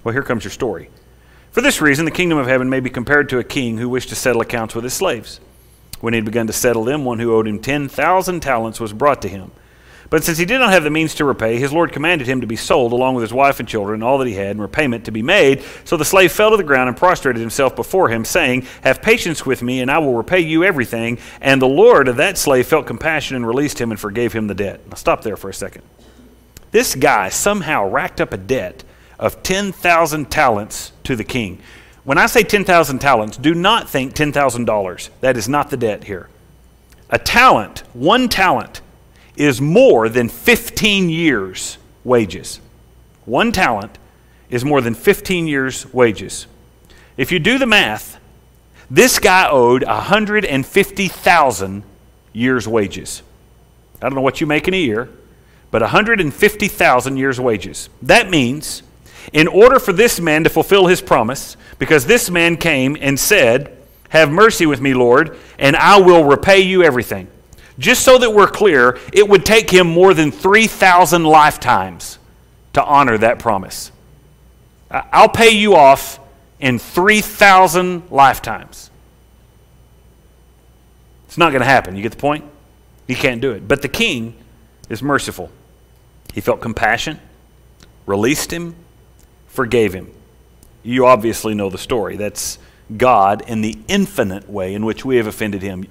Well, here comes your story. For this reason, the kingdom of heaven may be compared to a king who wished to settle accounts with his slaves. When he had begun to settle them, one who owed him 10,000 talents was brought to him. But since he did not have the means to repay, his Lord commanded him to be sold along with his wife and children, all that he had, and repayment to be made. So the slave fell to the ground and prostrated himself before him, saying, Have patience with me, and I will repay you everything. And the Lord of that slave felt compassion and released him and forgave him the debt. Stop there for a second. This guy somehow racked up a debt of 10,000 talents to the king. When I say 10,000 talents, do not think $10,000. That is not the debt here. A talent, one talent, is more than 15 years' wages. One talent is more than 15 years' wages. If you do the math, this guy owed 150,000 years' wages. I don't know what you make in a year, but 150,000 years' wages. That means, in order for this man to fulfill his promise, because this man came and said, Have mercy with me, Lord, and I will repay you everything. Just so that we're clear, it would take him more than 3,000 lifetimes to honor that promise. I'll pay you off in 3,000 lifetimes. It's not going to happen. You get the point? He can't do it. But the king is merciful. He felt compassion, released him, forgave him. You obviously know the story. That's God in the infinite way in which we have offended him.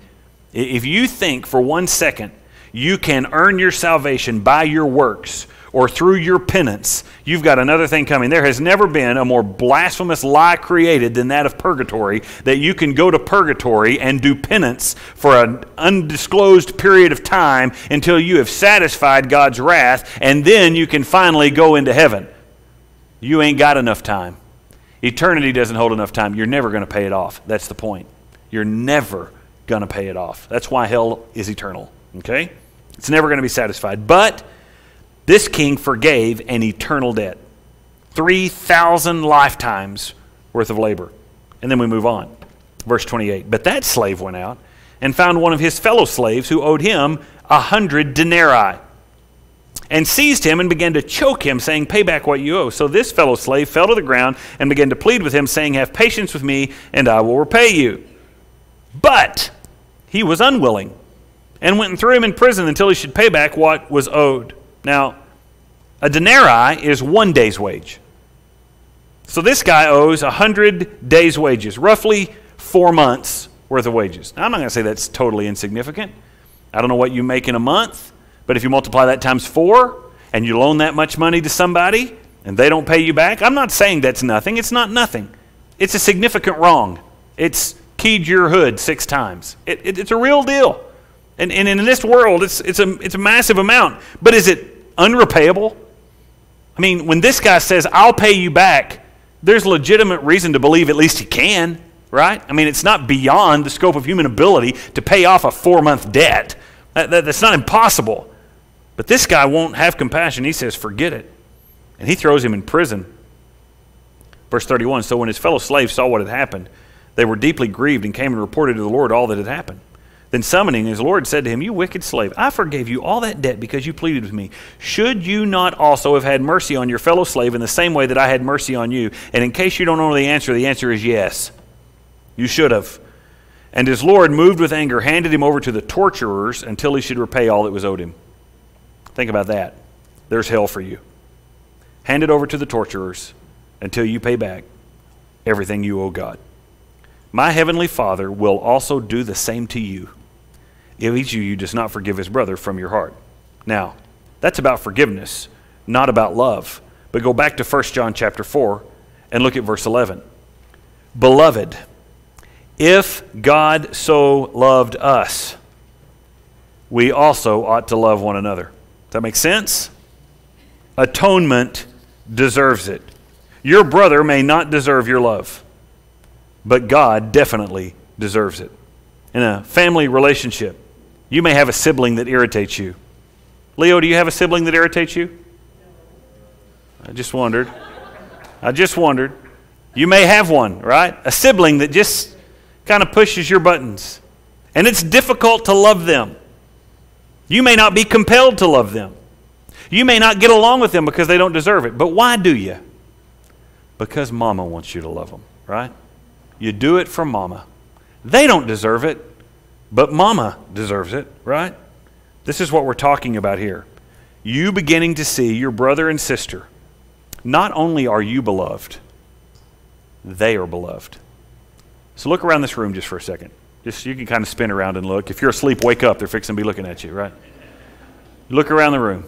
If you think for one second you can earn your salvation by your works or through your penance, you've got another thing coming. There has never been a more blasphemous lie created than that of purgatory, that you can go to purgatory and do penance for an undisclosed period of time until you have satisfied God's wrath, and then you can finally go into heaven. You ain't got enough time. Eternity doesn't hold enough time. You're never going to pay it off. That's the point. You're never going to pay it off. That's why hell is eternal. Okay? It's never going to be satisfied. But this king forgave an eternal debt 3,000 lifetimes worth of labor. And then we move on. Verse 28. But that slave went out and found one of his fellow slaves who owed him a hundred denarii. and seized him and began to choke him, saying, Pay back what you owe. So this fellow slave fell to the ground and began to plead with him, saying, Have patience with me, and I will repay you. But he was unwilling and went and threw him in prison until he should pay back what was owed. Now, a denarii is one day's wage. So this guy owes a 100 days' wages, roughly four months worth of wages. Now, I'm not going to say that's totally insignificant. I don't know what you make in a month. But if you multiply that times four and you loan that much money to somebody and they don't pay you back, I'm not saying that's nothing. It's not nothing. It's a significant wrong. It's keyed your hood six times. It, it, it's a real deal. And, and in this world, it's, it's, a, it's a massive amount. But is it unrepayable? I mean, when this guy says, I'll pay you back, there's legitimate reason to believe at least he can, right? I mean, it's not beyond the scope of human ability to pay off a four month debt. That, that, that's not impossible. But this guy won't have compassion. He says, Forget it. And he throws him in prison. Verse 31 So when his fellow slaves saw what had happened, they were deeply grieved and came and reported to the Lord all that had happened. Then summoning his Lord said to him, You wicked slave, I forgave you all that debt because you pleaded with me. Should you not also have had mercy on your fellow slave in the same way that I had mercy on you? And in case you don't know the answer, the answer is yes. You should have. And his Lord, moved with anger, handed him over to the torturers until he should repay all that was owed him. Think about that. There's hell for you. Hand it over to the torturers until you pay back everything you owe God. My heavenly Father will also do the same to you if each of you does not forgive his brother from your heart. Now, that's about forgiveness, not about love. But go back to 1 John chapter 4 and look at verse 11. Beloved, if God so loved us, we also ought to love one another Does that make sense? Atonement deserves it. Your brother may not deserve your love, but God definitely deserves it. In a family relationship, you may have a sibling that irritates you. Leo, do you have a sibling that irritates you? I just wondered. I just wondered. You may have one, right? A sibling that just kind of pushes your buttons. And it's difficult to love them. You may not be compelled to love them. You may not get along with them because they don't deserve it. But why do you? Because mama wants you to love them, right? You do it for mama. They don't deserve it, but mama deserves it, right? This is what we're talking about here. You beginning to see your brother and sister. Not only are you beloved, they are beloved. So look around this room just for a second. Just you can kind of spin around and look. If you're asleep, wake up. They're fixing to be looking at you, right? Look around the room.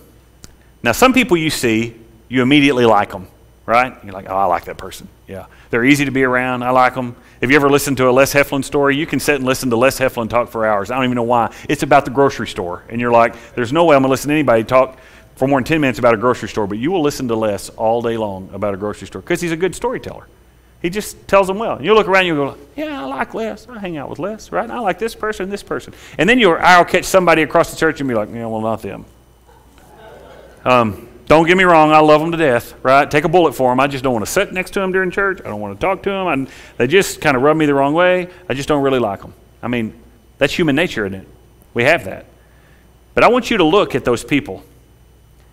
Now, some people you see, you immediately like them, right? You're like, oh, I like that person. Yeah. They're easy to be around. I like them. Have you ever listened to a Les Heflin story? You can sit and listen to Les Heflin talk for hours. I don't even know why. It's about the grocery store. And you're like, there's no way I'm going to listen to anybody talk for more than 10 minutes about a grocery store, but you will listen to Les all day long about a grocery store because he's a good storyteller. He just tells them well. And you look around you go, yeah, I like Les. I hang out with Les, right? I like this person, this person. And then your eye will catch somebody across the church and be like, yeah, well, not them. Um, don't get me wrong, I love them to death, right? Take a bullet for them. I just don't want to sit next to them during church. I don't want to talk to them. I, they just kind of rub me the wrong way. I just don't really like them. I mean, that's human nature, isn't it? We have that. But I want you to look at those people.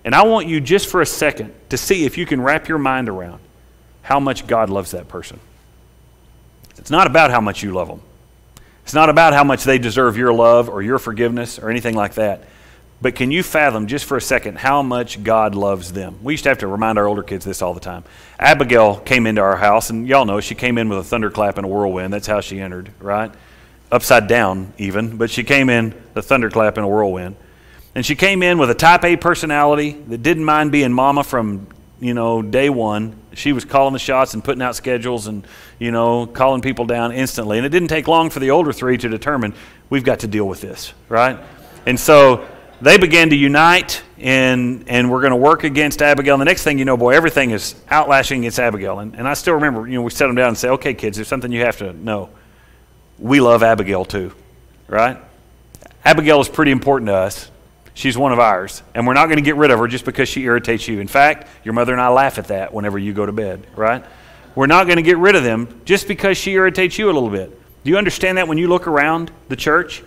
And I want you just for a second to see if you can wrap your mind around how much God loves that person. It's not about how much you love them. It's not about how much they deserve your love or your forgiveness or anything like that. But can you fathom just for a second how much God loves them? We used to have to remind our older kids this all the time. Abigail came into our house, and y'all know she came in with a thunderclap and a whirlwind. That's how she entered, right? Upside down, even. But she came in the thunderclap and a whirlwind. And she came in with a type A personality that didn't mind being mama from you know, day one, she was calling the shots and putting out schedules and, you know, calling people down instantly. And it didn't take long for the older three to determine we've got to deal with this, right? And so they began to unite and, and we're going to work against Abigail. And the next thing you know, boy, everything is outlashing against Abigail. And, and I still remember, you know, we set them down and say, okay, kids, there's something you have to know. We love Abigail too, right? Abigail is pretty important to us. She's one of ours. And we're not going to get rid of her just because she irritates you. In fact, your mother and I laugh at that whenever you go to bed, right? We're not going to get rid of them just because she irritates you a little bit. Do you understand that when you look around the church?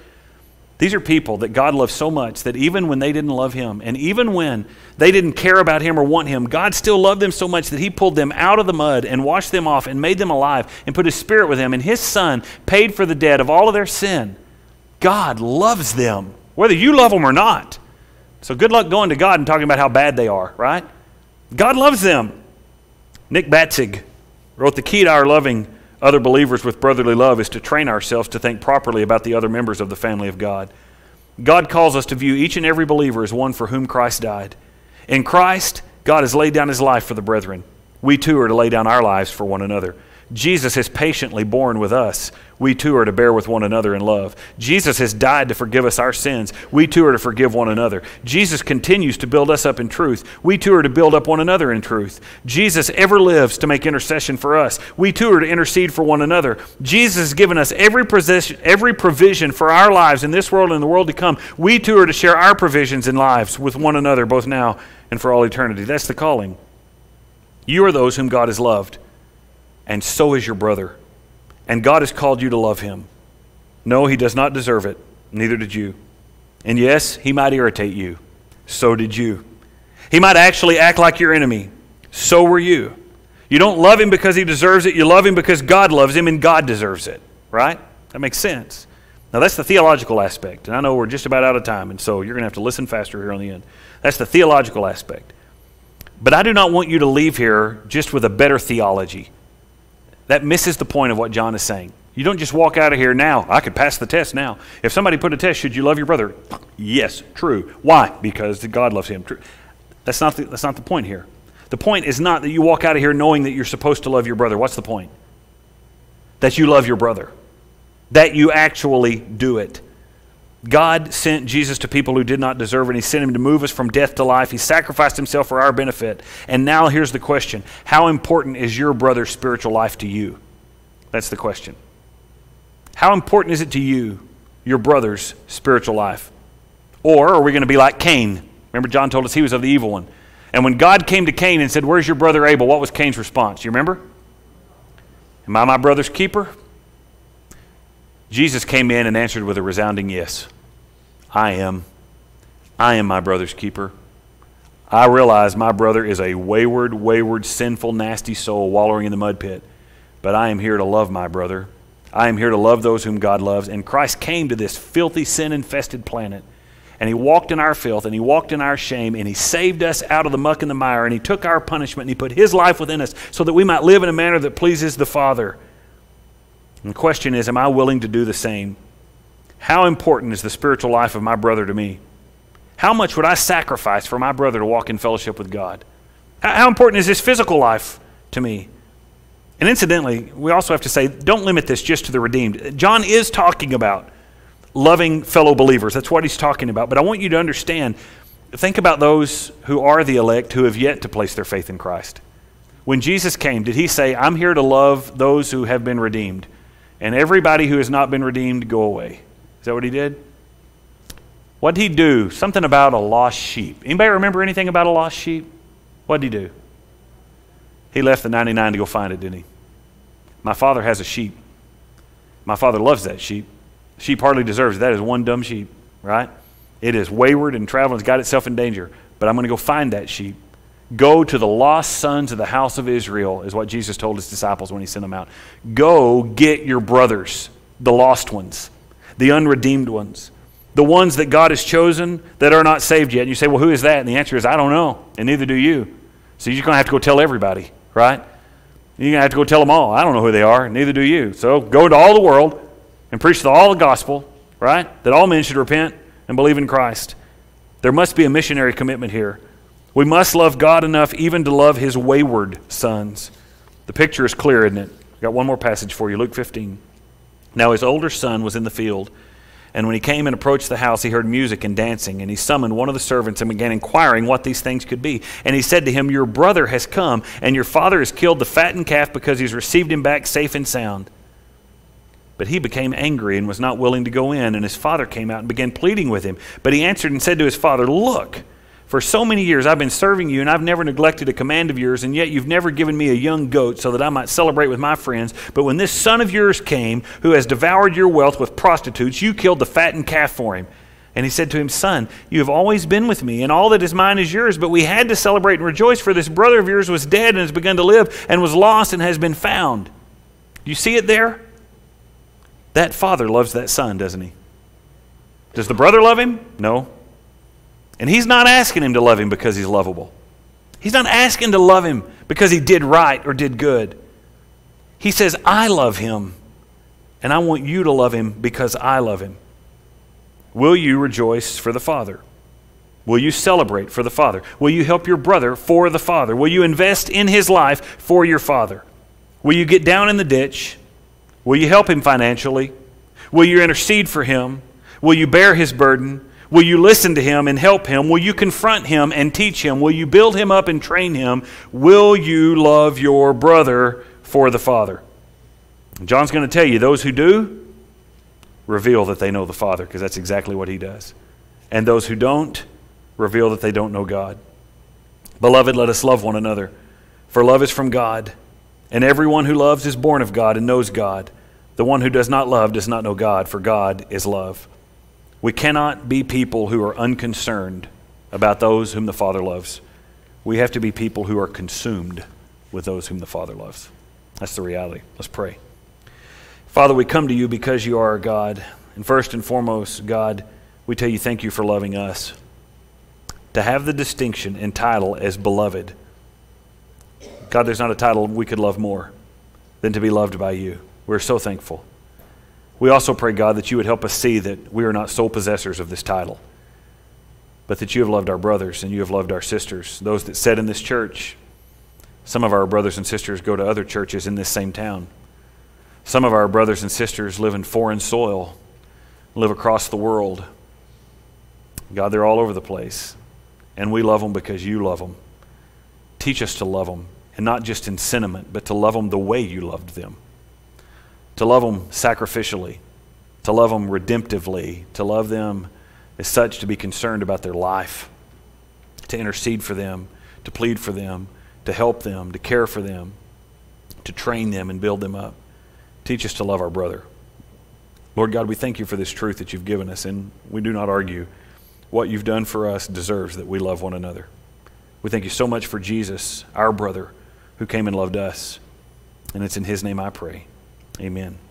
These are people that God loves so much that even when they didn't love Him, and even when they didn't care about Him or want Him, God still loved them so much that He pulled them out of the mud and washed them off and made them alive and put His Spirit with them. And His Son paid for the debt of all of their sin. God loves them, whether you love them or not. So good luck going to God and talking about how bad they are, right? God loves them. Nick Batzig wrote The key to our loving other believers with brotherly love is to train ourselves to think properly about the other members of the family of God. God calls us to view each and every believer as one for whom Christ died. In Christ, God has laid down his life for the brethren. We too are to lay down our lives for one another. Jesus has patiently borne with us. We too are to bear with one another in love. Jesus has died to forgive us our sins. We too are to forgive one another. Jesus continues to build us up in truth. We too are to build up one another in truth. Jesus ever lives to make intercession for us. We too are to intercede for one another. Jesus has given us every, position, every provision for our lives in this world and in the world to come. We too are to share our provisions and lives with one another, both now and for all eternity. That's the calling. You are those whom God has loved and so is your brother. And God has called you to love him. No, he does not deserve it, neither did you. And yes, he might irritate you. So did you. He might actually act like your enemy. So were you. You don't love him because he deserves it. You love him because God loves him and God deserves it. Right? That makes sense. Now, that's the theological aspect. And I know we're just about out of time, and so you're going to have to listen faster here on the end. That's the theological aspect. But I do not want you to leave here just with a better theology. That misses the point of what John is saying. You don't just walk out of here now. I could pass the test now. If somebody put a test, should you love your brother? Yes, true. Why? Because God loves him. True. That's not the, that's not the point here. The point is not that you walk out of here knowing that you're supposed to love your brother. What's the point? That you love your brother. That you actually do it. God sent Jesus to people who did not deserve it. He sent him to move us from death to life. He sacrificed himself for our benefit. And now here's the question How important is your brother's spiritual life to you? That's the question. How important is it to you, your brother's spiritual life? Or are we going to be like Cain? Remember, John told us he was of the evil one. And when God came to Cain and said, Where's your brother Abel? What was Cain's response? You remember? Am I my brother's keeper? Jesus came in and answered with a resounding yes. I am. I am my brother's keeper. I realize my brother is a wayward, wayward, sinful, nasty soul wallowing in the mud pit, but I am here to love my brother. I am here to love those whom God loves. And Christ came to this filthy, sin infested planet. And he walked in our filth and he walked in our shame and he saved us out of the muck and the mire and he took our punishment and he put his life within us so that we might live in a manner that pleases the Father. And the question is, am I willing to do the same? How important is the spiritual life of my brother to me? How much would I sacrifice for my brother to walk in fellowship with God? How important is his physical life to me? And incidentally, we also have to say, don't limit this just to the redeemed. John is talking about loving fellow believers. That's what he's talking about. But I want you to understand think about those who are the elect who have yet to place their faith in Christ. When Jesus came, did he say, I'm here to love those who have been redeemed? And everybody who has not been redeemed go away. Is that what he did? What did he do? Something about a lost sheep. Anybody remember anything about a lost sheep? What did he do? He left the 99 to go find it, didn't he? My father has a sheep. My father loves that sheep. Sheep hardly deserves it. That is one dumb sheep, right? It is wayward and traveling, it's got itself in danger. But I'm going to go find that sheep. Go to the lost sons of the house of Israel, is what Jesus told his disciples when he sent them out. Go get your brothers, the lost ones, the unredeemed ones, the ones that God has chosen that are not saved yet. And you say, well, who is that? And the answer is, I don't know, and neither do you. So you're going to have to go tell everybody, right? You're going to have to go tell them all. I don't know who they are, neither do you. So go to all the world and preach to all the gospel, right? That all men should repent and believe in Christ. There must be a missionary commitment here. We must love God enough even to love his wayward sons. The picture is clear, isn't it? I've got one more passage for you Luke 15. Now his older son was in the field, and when he came and approached the house, he heard music and dancing, and he summoned one of the servants and began inquiring what these things could be. And he said to him, Your brother has come, and your father has killed the fattened calf because he's received him back safe and sound. But he became angry and was not willing to go in, and his father came out and began pleading with him. But he answered and said to his father, Look, For so many years I've been serving you, and I've never neglected a command of yours, and yet you've never given me a young goat so that I might celebrate with my friends. But when this son of yours came, who has devoured your wealth with prostitutes, you killed the fattened calf for him. And he said to him, Son, you have always been with me, and all that is mine is yours. But we had to celebrate and rejoice, for this brother of yours was dead and has begun to live, and was lost and has been found. You see it there? That father loves that son, doesn't he? Does the brother love him? No. And he's not asking him to love him because he's lovable. He's not asking to love him because he did right or did good. He says, I love him, and I want you to love him because I love him. Will you rejoice for the Father? Will you celebrate for the Father? Will you help your brother for the Father? Will you invest in his life for your Father? Will you get down in the ditch? Will you help him financially? Will you intercede for him? Will you bear his burden? Will you listen to him and help him? Will you confront him and teach him? Will you build him up and train him? Will you love your brother for the Father? John's going to tell you those who do, reveal that they know the Father, because that's exactly what he does. And those who don't, reveal that they don't know God. Beloved, let us love one another, for love is from God, and everyone who loves is born of God and knows God. The one who does not love does not know God, for God is love. We cannot be people who are unconcerned about those whom the Father loves. We have to be people who are consumed with those whom the Father loves. That's the reality. Let's pray. Father, we come to you because you are our God. And first and foremost, God, we tell you thank you for loving us. To have the distinction and title as beloved. God, there's not a title we could love more than to be loved by you. We're so thankful. We also pray, God, that you would help us see that we are not sole possessors of this title, but that you have loved our brothers and you have loved our sisters, those that sit in this church. Some of our brothers and sisters go to other churches in this same town. Some of our brothers and sisters live in foreign soil, live across the world. God, they're all over the place. And we love them because you love them. Teach us to love them, and not just in sentiment, but to love them the way you loved them to love them sacrificially, to love them redemptively, to love them as such to be concerned about their life, to intercede for them, to plead for them, to help them, to care for them, to train them and build them up. Teach us to love our brother. Lord God, we thank you for this truth that you've given us, and we do not argue. What you've done for us deserves that we love one another. We thank you so much for Jesus, our brother, who came and loved us. And it's in his name I pray. Amen.